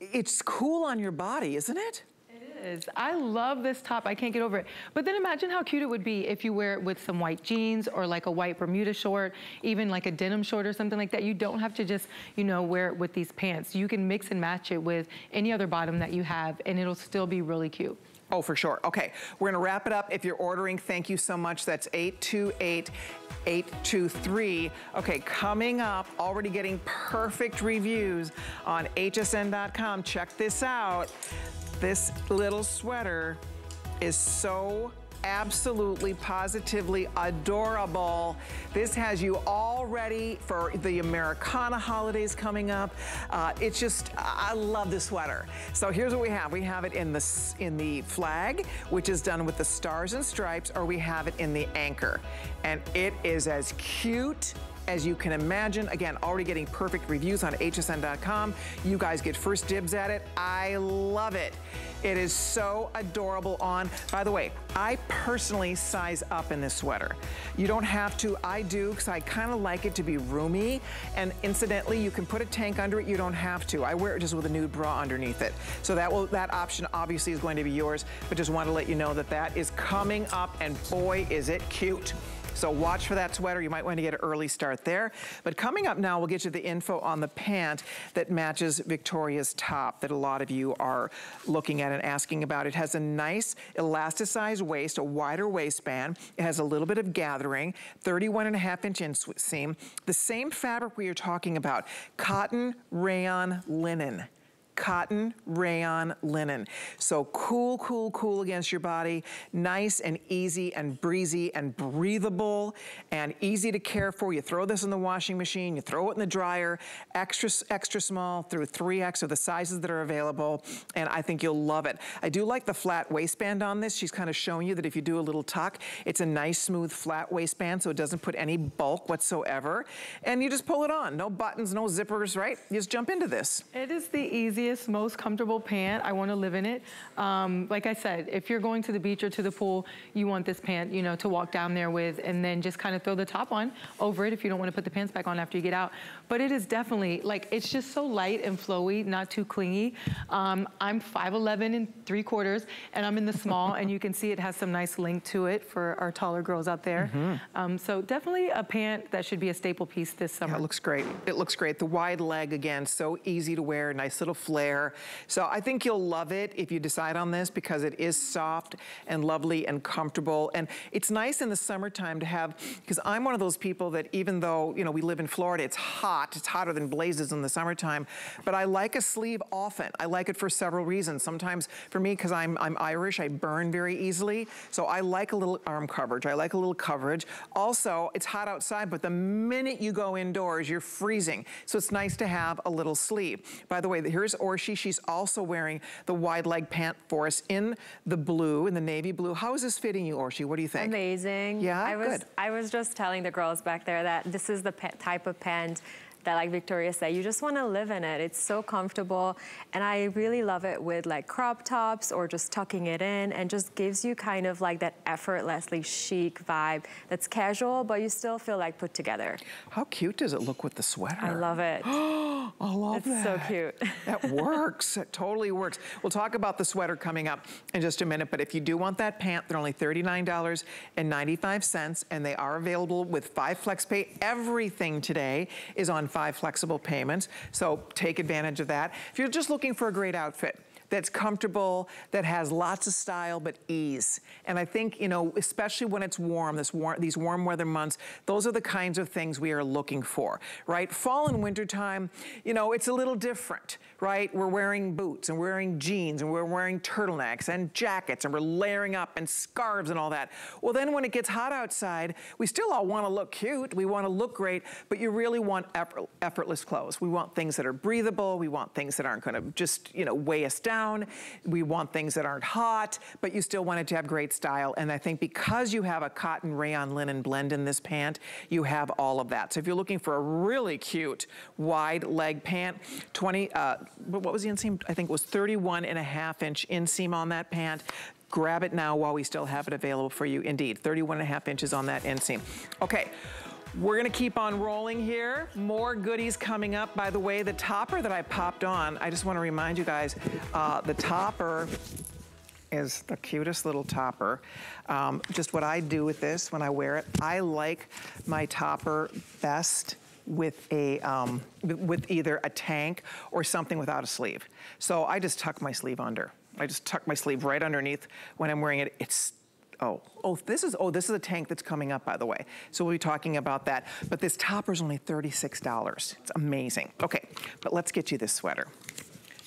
Speaker 1: it's cool on your body, isn't it?
Speaker 2: It is. I love this top. I can't get over it. But then imagine how cute it would be if you wear it with some white jeans or like a white Bermuda short, even like a denim short or something like that. You don't have to just, you know, wear it with these pants. You can mix and match it with any other bottom that you have and it'll still be really cute.
Speaker 1: Oh, for sure. Okay, we're gonna wrap it up. If you're ordering, thank you so much. That's 828 823. Okay, coming up, already getting perfect reviews on hsn.com. Check this out. This little sweater is so absolutely, positively adorable. This has you all ready for the Americana holidays coming up. Uh, it's just, I love the sweater. So here's what we have. We have it in the, in the flag, which is done with the stars and stripes, or we have it in the anchor. And it is as cute as you can imagine. Again, already getting perfect reviews on hsn.com. You guys get first dibs at it. I love it. It is so adorable on. By the way, I personally size up in this sweater. You don't have to, I do, because I kind of like it to be roomy. And incidentally, you can put a tank under it, you don't have to. I wear it just with a nude bra underneath it. So that will that option obviously is going to be yours, but just want to let you know that that is coming up and boy, is it cute. So watch for that sweater. You might want to get an early start there. But coming up now, we'll get you the info on the pant that matches Victoria's top that a lot of you are looking at and asking about. It has a nice elasticized waist, a wider waistband. It has a little bit of gathering, 31 and a half inch inseam. The same fabric we are talking about, cotton rayon linen cotton rayon linen. So cool, cool, cool against your body, nice and easy and breezy and breathable and easy to care for. You throw this in the washing machine, you throw it in the dryer, extra, extra small through 3X of the sizes that are available, and I think you'll love it. I do like the flat waistband on this. She's kind of showing you that if you do a little tuck, it's a nice, smooth, flat waistband, so it doesn't put any bulk whatsoever. And you just pull it on. No buttons, no zippers, right? You just jump into this.
Speaker 2: It is the easiest easiest, most comfortable pant. I want to live in it. Um, like I said, if you're going to the beach or to the pool, you want this pant, you know, to walk down there with and then just kind of throw the top on over it if you don't want to put the pants back on after you get out. But it is definitely, like, it's just so light and flowy, not too clingy. Um, I'm 5'11 and 3 quarters, and I'm in the small, and you can see it has some nice length to it for our taller girls out there. Mm -hmm. um, so definitely a pant that should be a staple piece this summer.
Speaker 1: Yeah, it looks great. It looks great. The wide leg, again, so easy to wear, nice little flare. So I think you'll love it if you decide on this because it is soft and lovely and comfortable. And it's nice in the summertime to have, because I'm one of those people that even though, you know, we live in Florida, it's hot, it's hotter than blazes in the summertime, but I like a sleeve often. I like it for several reasons. Sometimes for me, because I'm, I'm Irish, I burn very easily. So I like a little arm coverage. I like a little coverage. Also, it's hot outside, but the minute you go indoors, you're freezing. So it's nice to have a little sleeve. By the way, here's Orshi, she's also wearing the wide leg pant for us in the blue, in the navy blue. How is this fitting you, Orshi? What do you think?
Speaker 4: Amazing.
Speaker 1: Yeah,
Speaker 4: I was,
Speaker 1: good.
Speaker 4: I was just telling the girls back there that this is the type of pant that like Victoria said, you just want to live in it. It's so comfortable. And I really love it with like crop tops or just tucking it in and just gives you kind of like that effortlessly chic vibe that's casual, but you still feel like put together.
Speaker 1: How cute does it look with the sweater?
Speaker 4: I love it.
Speaker 1: I love
Speaker 4: it's
Speaker 1: that.
Speaker 4: so cute.
Speaker 1: that works. It totally works. We'll talk about the sweater coming up in just a minute, but if you do want that pant, they're only $39.95, and they are available with five flex pay. Everything today is on five flexible payments, so take advantage of that. If you're just looking for a great outfit, that's comfortable, that has lots of style, but ease. And I think, you know, especially when it's warm, this warm, these warm weather months, those are the kinds of things we are looking for, right? Fall and winter time, you know, it's a little different, right? We're wearing boots and wearing jeans and we're wearing turtlenecks and jackets and we're layering up and scarves and all that. Well, then when it gets hot outside, we still all want to look cute. We want to look great, but you really want effort, effortless clothes. We want things that are breathable. We want things that aren't going to just, you know, weigh us down down. We want things that aren't hot, but you still want it to have great style. And I think because you have a cotton rayon linen blend in this pant, you have all of that. So if you're looking for a really cute wide leg pant, 20, uh, what was the inseam? I think it was 31 and a half inch inseam on that pant. Grab it now while we still have it available for you. Indeed, 31 and a half inches on that inseam. Okay. We're gonna keep on rolling here. More goodies coming up. By the way, the topper that I popped on, I just wanna remind you guys, uh, the topper is the cutest little topper. Um, just what I do with this when I wear it, I like my topper best with a um, with either a tank or something without a sleeve. So I just tuck my sleeve under. I just tuck my sleeve right underneath when I'm wearing it. It's Oh, oh, this is, oh, this is a tank that's coming up, by the way. So we'll be talking about that. But this topper is only $36. It's amazing. Okay, but let's get you this sweater.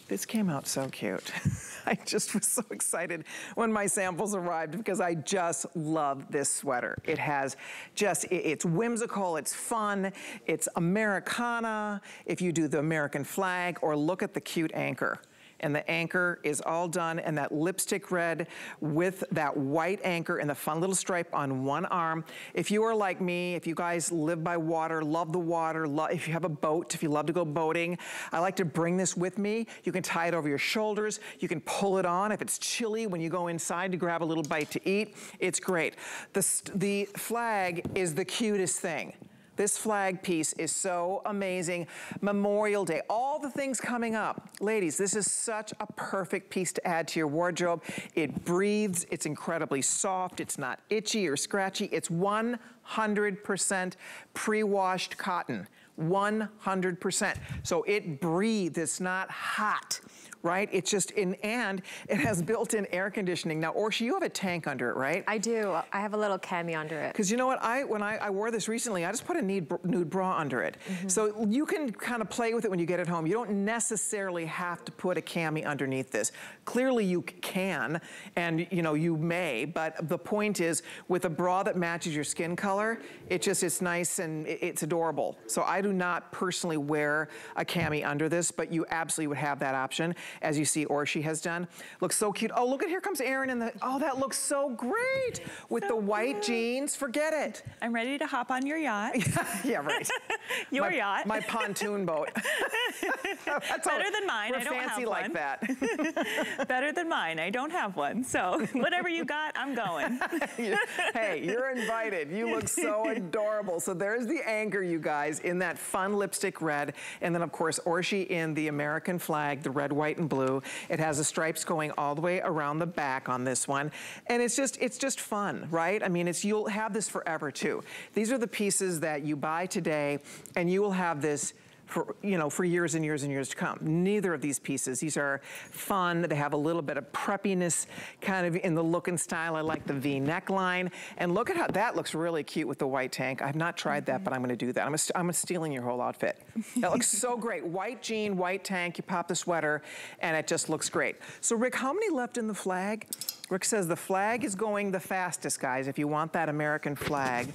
Speaker 1: This came out so cute. I just was so excited when my samples arrived because I just love this sweater. It has just, it's whimsical, it's fun, it's Americana, if you do the American flag, or look at the cute anchor and the anchor is all done and that lipstick red with that white anchor and the fun little stripe on one arm. If you are like me, if you guys live by water, love the water, love, if you have a boat, if you love to go boating, I like to bring this with me. You can tie it over your shoulders. You can pull it on if it's chilly when you go inside to grab a little bite to eat. It's great. The, the flag is the cutest thing. This flag piece is so amazing. Memorial Day, all the things coming up. Ladies, this is such a perfect piece to add to your wardrobe. It breathes, it's incredibly soft, it's not itchy or scratchy. It's 100% pre-washed cotton. 100%. So it breathes, it's not hot right? It's just in, and it has built-in air conditioning. Now, Orshi, you have a tank under it, right?
Speaker 4: I do. I have a little cami under it.
Speaker 1: Because you know what, I when I, I, wore this recently, I just put a nude, nude bra under it. Mm -hmm. So you can kind of play with it when you get it home. You don't necessarily have to put a cami underneath this. Clearly you can, and you know, you may, but the point is, with a bra that matches your skin color, it just, it's nice and it's adorable. So I do not personally wear a cami under this, but you absolutely would have that option as you see Orshi has done. Looks so cute. Oh, look at, here comes Erin in the, oh, that looks so great. With so the white cute. jeans, forget it.
Speaker 3: I'm ready to hop on your yacht.
Speaker 1: yeah, right.
Speaker 3: your
Speaker 1: my,
Speaker 3: yacht.
Speaker 1: My pontoon boat.
Speaker 3: That's better than mine, I don't
Speaker 1: fancy
Speaker 3: have
Speaker 1: like
Speaker 3: one.
Speaker 1: that.
Speaker 3: Better than mine, I don't have one. So whatever you got, I'm going.
Speaker 1: hey, you're invited. You look so adorable. So there's the anchor, you guys, in that fun lipstick red. And then, of course, Orshi in the American flag, the red, white, and blue. It has the stripes going all the way around the back on this one. And it's just, it's just fun, right? I mean, it's, you'll have this forever too. These are the pieces that you buy today and you will have this for, you know, for years and years and years to come. Neither of these pieces, these are fun. They have a little bit of preppiness kind of in the look and style. I like the V neckline. And look at how that looks really cute with the white tank. I've not tried that, but I'm gonna do that. I'm, a, I'm stealing your whole outfit. That looks so great. White jean, white tank, you pop the sweater, and it just looks great. So Rick, how many left in the flag? Rick says the flag is going the fastest, guys. If you want that American flag,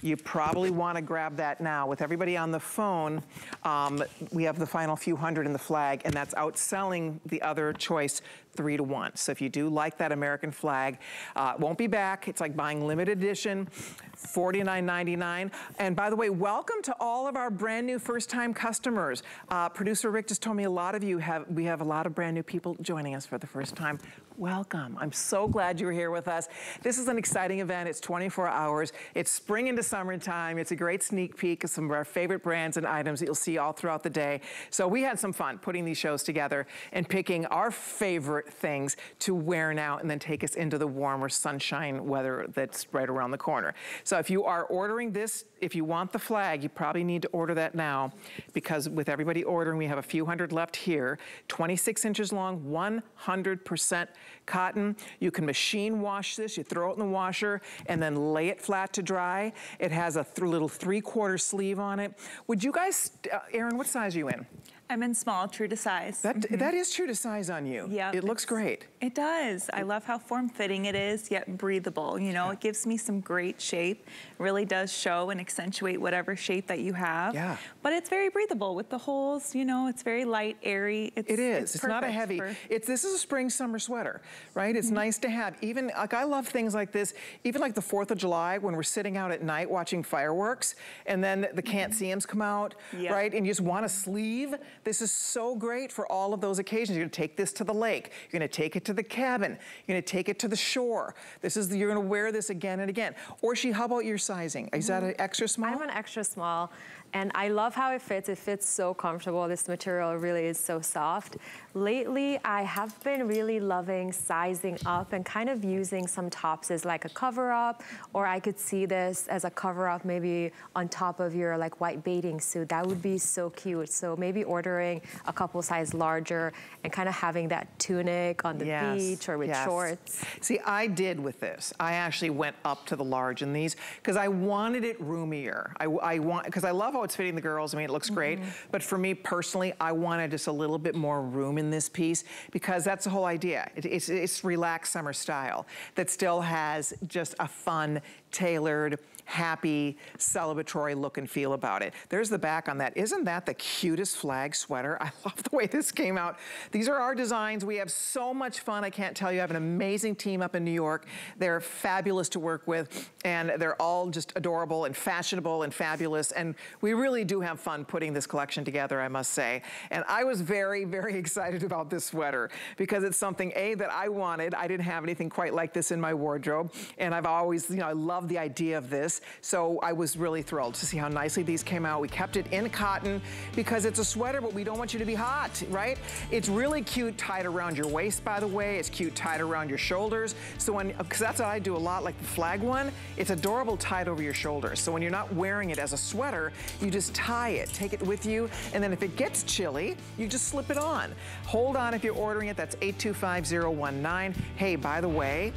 Speaker 1: you probably want to grab that now. With everybody on the phone, um, we have the final few hundred in the flag, and that's outselling the other choice three to one. So if you do like that American flag, uh, won't be back. It's like buying limited edition, $49.99. And by the way, welcome to all of our brand new first time customers. Uh, Producer Rick just told me a lot of you have, we have a lot of brand new people joining us for the first time welcome. I'm so glad you're here with us. This is an exciting event. It's 24 hours. It's spring into summertime. It's a great sneak peek of some of our favorite brands and items that you'll see all throughout the day. So we had some fun putting these shows together and picking our favorite things to wear now and then take us into the warmer sunshine weather that's right around the corner. So if you are ordering this, if you want the flag, you probably need to order that now because with everybody ordering, we have a few hundred left here. 26 inches long, 100% cotton. You can machine wash this. You throw it in the washer and then lay it flat to dry. It has a th little three-quarter sleeve on it. Would you guys, uh, Erin, what size are you in?
Speaker 3: I'm in small, true to size.
Speaker 1: That, mm -hmm. that is true to size on you.
Speaker 3: Yeah.
Speaker 1: It looks great.
Speaker 3: It does. I love how form-fitting it is, yet breathable. You know, yeah. it gives me some great shape. really does show and accentuate whatever shape that you have.
Speaker 1: Yeah.
Speaker 3: But it's very breathable with the holes, you know, it's very light, airy. It's,
Speaker 1: it is. It's, it's not a heavy. It's This is a spring, summer sweater, right? It's mm -hmm. nice to have. Even, like, I love things like this. Even like the 4th of July when we're sitting out at night watching fireworks and then the can't see -ems come out, yeah. right? And you just want a sleeve. This is so great for all of those occasions. You're gonna take this to the lake. You're gonna take it to the cabin. You're gonna take it to the shore. This is, the, you're gonna wear this again and again. Orshi, how about your sizing? Is that an mm-hmm. extra small?
Speaker 4: I'm an extra small. And I love how it fits. It fits so comfortable. This material really is so soft. Lately, I have been really loving sizing up and kind of using some tops as like a cover up, or I could see this as a cover up maybe on top of your like white bathing suit. That would be so cute. So maybe ordering a couple size larger and kind of having that tunic on the yes. beach or with yes. shorts.
Speaker 1: See, I did with this. I actually went up to the large in these because I wanted it roomier. I, I want, because I love how it's fitting the girls. I mean, it looks great. Mm -hmm. But for me personally, I wanted just a little bit more room in this piece because that's the whole idea. It, it's, it's relaxed summer style that still has just a fun, tailored, happy, celebratory look and feel about it. There's the back on that. Isn't that the cutest flag sweater? I love the way this came out. These are our designs. We have so much fun. I can't tell you. I have an amazing team up in New York. They're fabulous to work with, and they're all just adorable and fashionable and fabulous, and we really do have fun putting this collection together, I must say. And I was very, very excited about this sweater because it's something, A, that I wanted. I didn't have anything quite like this in my wardrobe, and I've always, you know, I love the idea of this. So I was really thrilled to see how nicely these came out. We kept it in cotton because it's a sweater, but we don't want you to be hot, right? It's really cute tied around your waist, by the way. It's cute tied around your shoulders. So when, because that's what I do a lot, like the flag one, it's adorable tied over your shoulders. So when you're not wearing it as a sweater, you just tie it, take it with you, and then if it gets chilly, you just slip it on. Hold on if you're ordering it, that's 825019. Hey, by the way,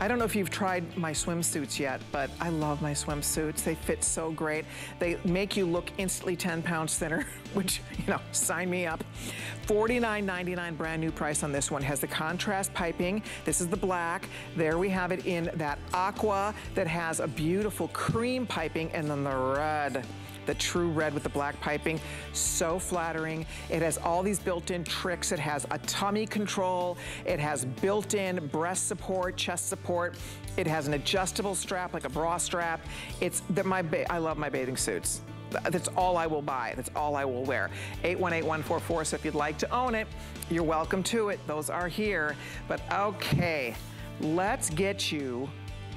Speaker 1: I don't know if you've tried my swimsuits yet, but I love my swimsuits. They fit so great. They make you look instantly 10 pounds thinner, which, you know, sign me up. $49.99 brand new price on this one. Has the contrast piping. This is the black. There we have it in that aqua that has a beautiful cream piping and then the red the true red with the black piping. So flattering. It has all these built-in tricks. It has a tummy control. It has built-in breast support, chest support. It has an adjustable strap like a bra strap. It's the, my I love my bathing suits. That's all I will buy. That's all I will wear. 818144, so if you'd like to own it, you're welcome to it. Those are here. But okay, let's get you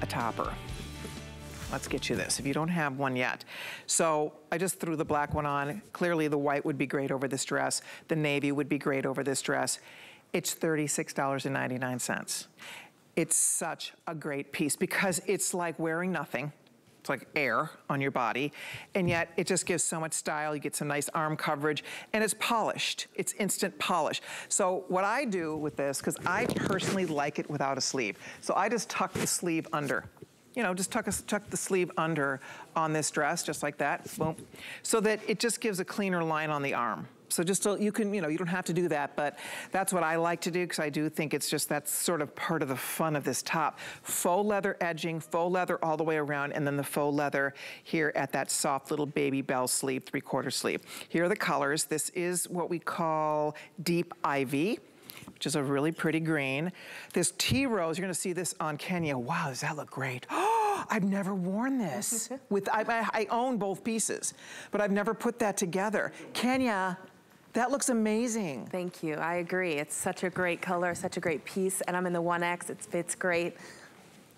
Speaker 1: a topper. Let's get you this if you don't have one yet. So I just threw the black one on. Clearly the white would be great over this dress. The navy would be great over this dress. It's $36.99. It's such a great piece because it's like wearing nothing. It's like air on your body. And yet it just gives so much style. You get some nice arm coverage and it's polished. It's instant polish. So what I do with this, because I personally like it without a sleeve. So I just tuck the sleeve under you know, just tuck, a, tuck the sleeve under on this dress, just like that, boom. So that it just gives a cleaner line on the arm. So just so you can, you know, you don't have to do that, but that's what I like to do because I do think it's just that's sort of part of the fun of this top. Faux leather edging, faux leather all the way around, and then the faux leather here at that soft little baby bell sleeve, three quarter sleeve. Here are the colors. This is what we call deep ivy which is a really pretty green. This tea rose, you're gonna see this on Kenya. Wow, does that look great? Oh, I've never worn this. With I, I, own both pieces, but I've never put that together. Kenya, that looks amazing.
Speaker 5: Thank you, I agree. It's such a great color, such a great piece, and I'm in the 1X, it fits great.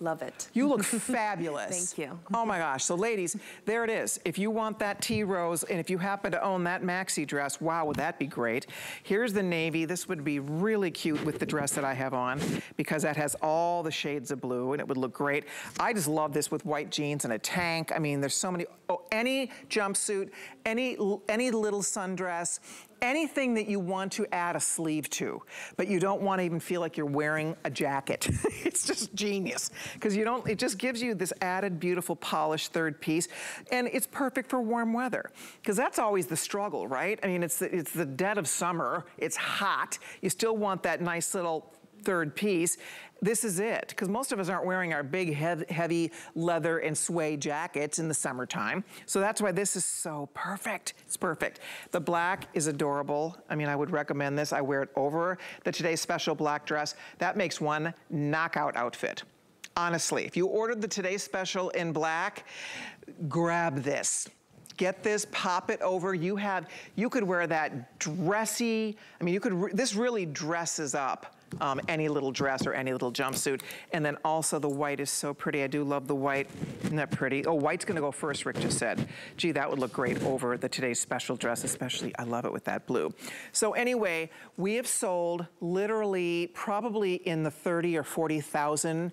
Speaker 5: Love it.
Speaker 1: You look fabulous.
Speaker 5: Thank you.
Speaker 1: Oh my gosh. So ladies, there it is. If you want that tea rose and if you happen to own that maxi dress, wow, would that be great. Here's the navy. This would be really cute with the dress that I have on because that has all the shades of blue and it would look great. I just love this with white jeans and a tank. I mean, there's so many, oh, any jumpsuit, any, any little sundress, anything that you want to add a sleeve to, but you don't want to even feel like you're wearing a jacket. it's just genius because you don't, it just gives you this added beautiful polished third piece and it's perfect for warm weather because that's always the struggle, right? I mean, it's the, it's the dead of summer, it's hot, you still want that nice little third piece this is it, because most of us aren't wearing our big heavy leather and suede jackets in the summertime. So that's why this is so perfect. It's perfect. The black is adorable. I mean, I would recommend this. I wear it over the Today's Special black dress. That makes one knockout outfit. Honestly, if you ordered the Today's Special in black, grab this get this, pop it over. You have, you could wear that dressy, I mean, you could, this really dresses up um, any little dress or any little jumpsuit. And then also the white is so pretty. I do love the white. Isn't that pretty? Oh, white's gonna go first, Rick just said. Gee, that would look great over the today's special dress, especially, I love it with that blue. So anyway, we have sold literally probably in the 30 or 40,000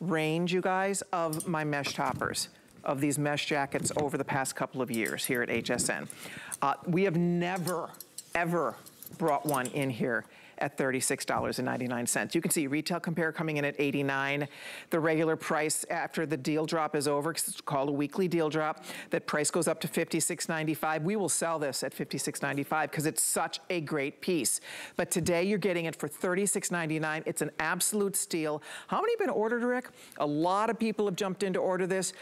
Speaker 1: range, you guys, of my mesh toppers of these mesh jackets over the past couple of years here at HSN. Uh, we have never, ever brought one in here at $36.99. You can see retail compare coming in at 89. The regular price after the deal drop is over, it's called a weekly deal drop, that price goes up to $56.95. We will sell this at $56.95 because it's such a great piece. But today you're getting it for $36.99. It's an absolute steal. How many have been ordered, Rick? A lot of people have jumped in to order this.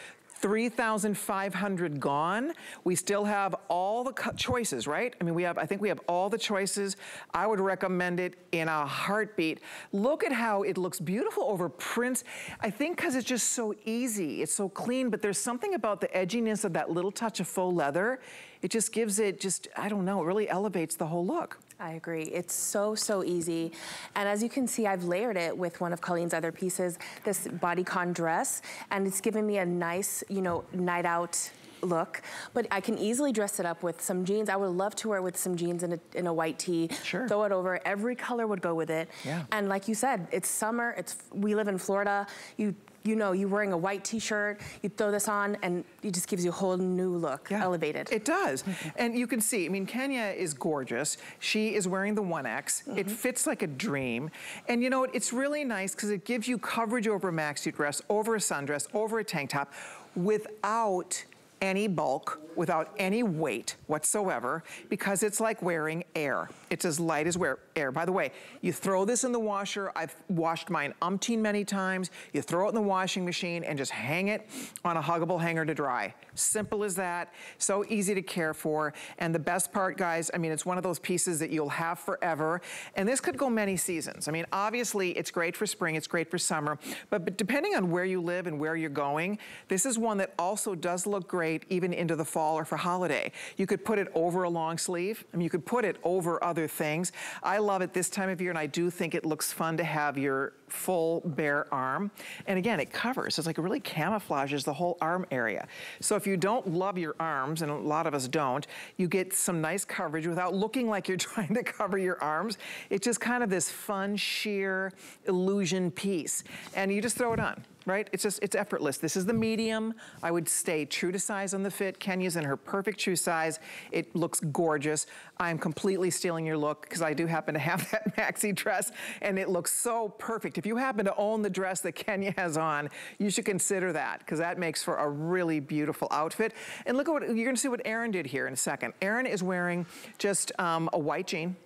Speaker 1: 3,500 gone. We still have all the choices, right? I mean, we have, I think we have all the choices. I would recommend it in a heartbeat. Look at how it looks beautiful over prints. I think because it's just so easy, it's so clean, but there's something about the edginess of that little touch of faux leather. It just gives it just, I don't know, it really elevates the whole look.
Speaker 5: I agree. It's so, so easy. And as you can see, I've layered it with one of Colleen's other pieces, this bodycon dress, and it's given me a nice, you know, night out look, but I can easily dress it up with some jeans. I would love to wear it with some jeans and a, in a white tee.
Speaker 1: Sure.
Speaker 5: Throw it over. Every color would go with it.
Speaker 1: Yeah.
Speaker 5: And like you said, it's summer. It's we live in Florida. You you know, you're wearing a white t-shirt, you throw this on and it just gives you a whole new look, yeah, elevated.
Speaker 1: It does. and you can see, I mean, Kenya is gorgeous. She is wearing the 1X. Mm -hmm. It mm-hmm. fits like a dream. And you know what, it's really nice because it gives you coverage over a maxi dress, over a sundress, over a tank top without any bulk, without any weight whatsoever, because it's like wearing air. It's as light as wear air. By the way, you throw this in the washer. I've washed mine umpteen many times. You throw it in the washing machine and just hang it on a huggable hanger to dry. Simple as that. So easy to care for. And the best part, guys, I mean, it's one of those pieces that you'll have forever. And this could go many seasons. I mean, obviously, it's great for spring. It's great for summer. But, but depending on where you live and where you're going, this is one that also does look great great even into the fall or for holiday. You could put it over a long sleeve. I mean, you could put it over other things. I love it this time of year, and I do think it looks fun to have your full bare arm. And again, it covers. It's like it really camouflages the whole arm area. So if you don't love your arms, and a lot of us don't, you get some nice coverage without looking like you're trying to cover your arms. It's just kind of this fun, sheer illusion piece. And you just throw it on. Right? It's just, it's effortless. This is the medium. I would stay true to size on the fit. Kenya's in her perfect true size. It looks gorgeous. I'm completely stealing your look because I do happen to have that maxi dress and it looks so perfect. If you happen to own the dress that Kenya has on, you should consider that because that makes for a really beautiful outfit. And look at what, you're gonna see what Erin did here in a second. Erin is wearing just um, a white jean,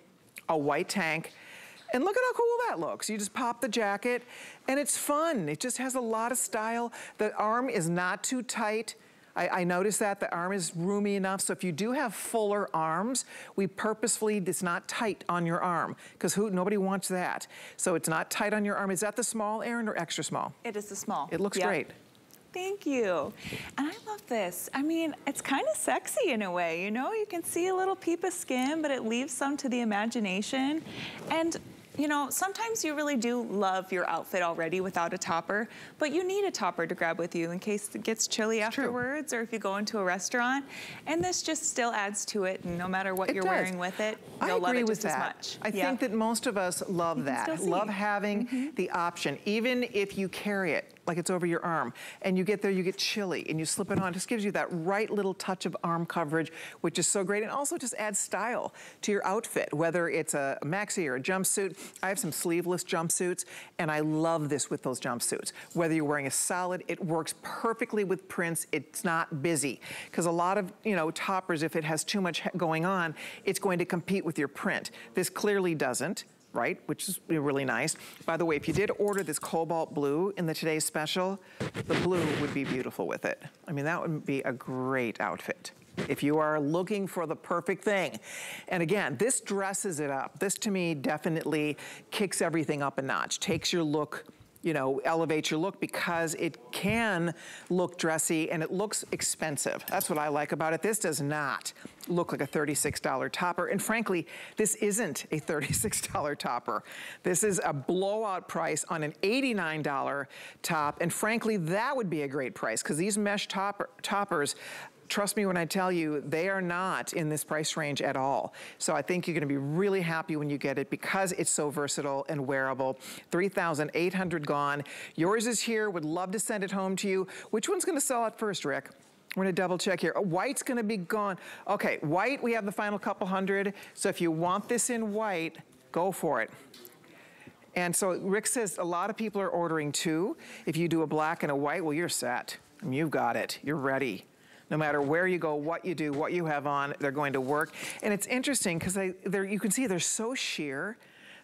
Speaker 1: a white tank, and look at how cool that looks. You just pop the jacket and it's fun. It just has a lot of style. The arm is not too tight. I, I noticed that the arm is roomy enough. So if you do have fuller arms, we purposefully, it's not tight on your arm because who nobody wants that. So it's not tight on your arm. Is that the small, Erin, or extra small?
Speaker 3: It is the small.
Speaker 1: It looks great.
Speaker 3: Thank you. And I love this. I mean, it's kind of sexy in a way, you know? You can see a little peep of skin, but it leaves some to the imagination. And you know, sometimes you really do love your outfit already without a topper, but you need a topper to grab with you in case it gets chilly it's afterwards true. or if you go into a restaurant. And this just still adds to it, and no matter what it you're does. wearing with it, you'll I
Speaker 1: love
Speaker 3: it
Speaker 1: just
Speaker 3: as much.
Speaker 1: I yeah. think that most of us love that, love having mm -hmm. the option, even if you carry it like it's over your arm. And you get there, you get chilly, and you slip it on. It just gives you that right little touch of arm coverage, which is so great. And also just adds style to your outfit, whether it's a maxi or a jumpsuit. I have some sleeveless jumpsuits, and I love this with those jumpsuits. Whether you're wearing a solid, it works perfectly with prints. It's not busy. Because a lot of, you know, toppers, if it has too much going on, it's going to compete with your print. This clearly doesn't right? Which is really nice. By the way, if you did order this cobalt blue in the today's special, the blue would be beautiful with it. I mean, that would be a great outfit if you are looking for the perfect thing. And again, this dresses it up. This to me definitely kicks everything up a notch, takes your look you know, elevate your look because it can look dressy and it looks expensive. That's what I like about it. This does not look like a $36 topper. And frankly, this isn't a $36 topper. This is a blowout price on an $89 top. And frankly, that would be a great price because these mesh topper, toppers trust me when I tell you, they are not in this price range at all. So I think you're gonna be really happy when you get it because it's so versatile and wearable. 3,800 gone. Yours is here, would love to send it home to you. Which one's gonna sell out first, Rick? We're gonna double check here. White's gonna be gone. Okay, white, we have the final couple hundred. So if you want this in white, go for it. And so Rick says a lot of people are ordering two. If you do a black and a white, well, you're set. You've got it, you're ready no matter where you go, what you do, what you have on, they're going to work. And it's interesting because you can see they're so sheer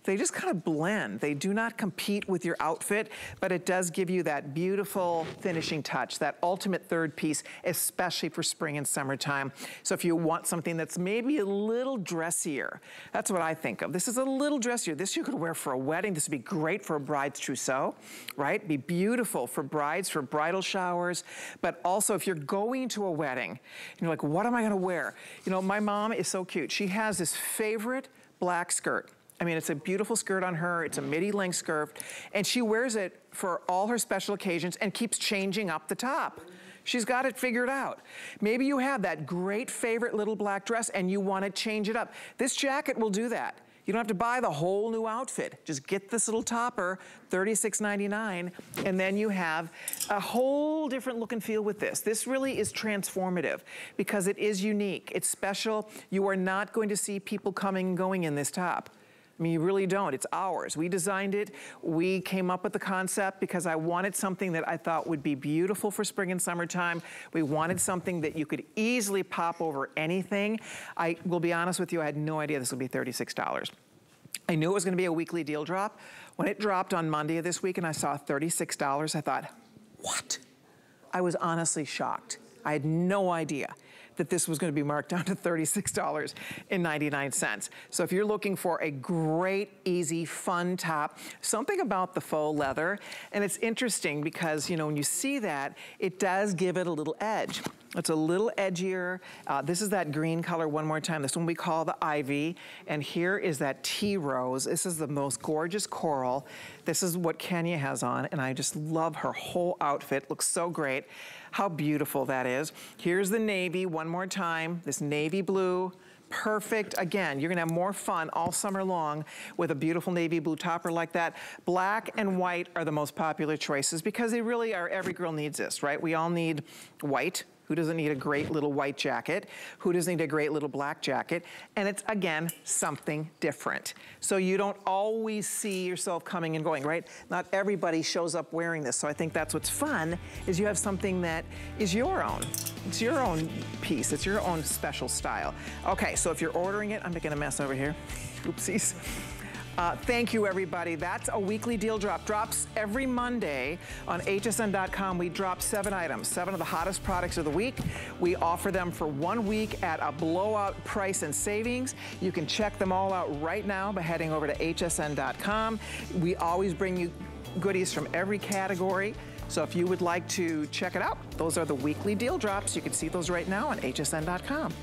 Speaker 1: they just kind of blend. They do not compete with your outfit, but it does give you that beautiful finishing touch, that ultimate third piece, especially for spring and summertime. So if you want something that's maybe a little dressier, that's what I think of. This is a little dressier. This you could wear for a wedding. This would be great for a bride's trousseau, right? Be beautiful for brides, for bridal showers. But also if you're going to a wedding, and you're like, what am I gonna wear? You know, my mom is so cute. She has this favorite black skirt. I mean, it's a beautiful skirt on her. It's a midi length skirt. And she wears it for all her special occasions and keeps changing up the top. She's got it figured out. Maybe you have that great favorite little black dress and you want to change it up. This jacket will do that. You don't have to buy the whole new outfit. Just get this little topper, $36.99, and then you have a whole different look and feel with this. This really is transformative because it is unique. It's special. You are not going to see people coming and going in this top. I mean, you really don't. It's ours. We designed it. We came up with the concept because I wanted something that I thought would be beautiful for spring and summertime. We wanted something that you could easily pop over anything. I will be honest with you, I had no idea this would be $36. I knew it was gonna be a weekly deal drop. When it dropped on Monday of this week and I saw $36, I thought, what? I was honestly shocked. I had no idea that this was gonna be marked down to $36.99. So if you're looking for a great, easy, fun top, something about the faux leather, and it's interesting because, you know, when you see that, it does give it a little edge. It's a little edgier. Uh, this is that green color one more time. This one we call the ivy. And here is that tea rose. This is the most gorgeous coral. This is what Kenya has on. And I just love her whole outfit. Looks so great. How beautiful that is. Here's the navy one more time. This navy blue perfect. Again, you're gonna have more fun all summer long with a beautiful navy blue topper like that. Black and white are the most popular choices because they really are, every girl needs this, right? We all need white, who doesn't need a great little white jacket? Who doesn't need a great little black jacket? And it's, again, something different. So you don't always see yourself coming and going, right? Not everybody shows up wearing this. So I think that's what's fun, is you have something that is your own. It's your own piece. It's your own special style. Okay, so if you're ordering it, I'm making a mess over here. Oopsies. Uh, thank you, everybody. That's a weekly deal drop. Drops every Monday on hsn.com. We drop seven items, seven of the hottest products of the week. We offer them for one week at a blowout price and savings. You can check them all out right now by heading over to hsn.com. We always bring you goodies from every category. So if you would like to check it out, those are the weekly deal drops. You can see those right now on hsn.com.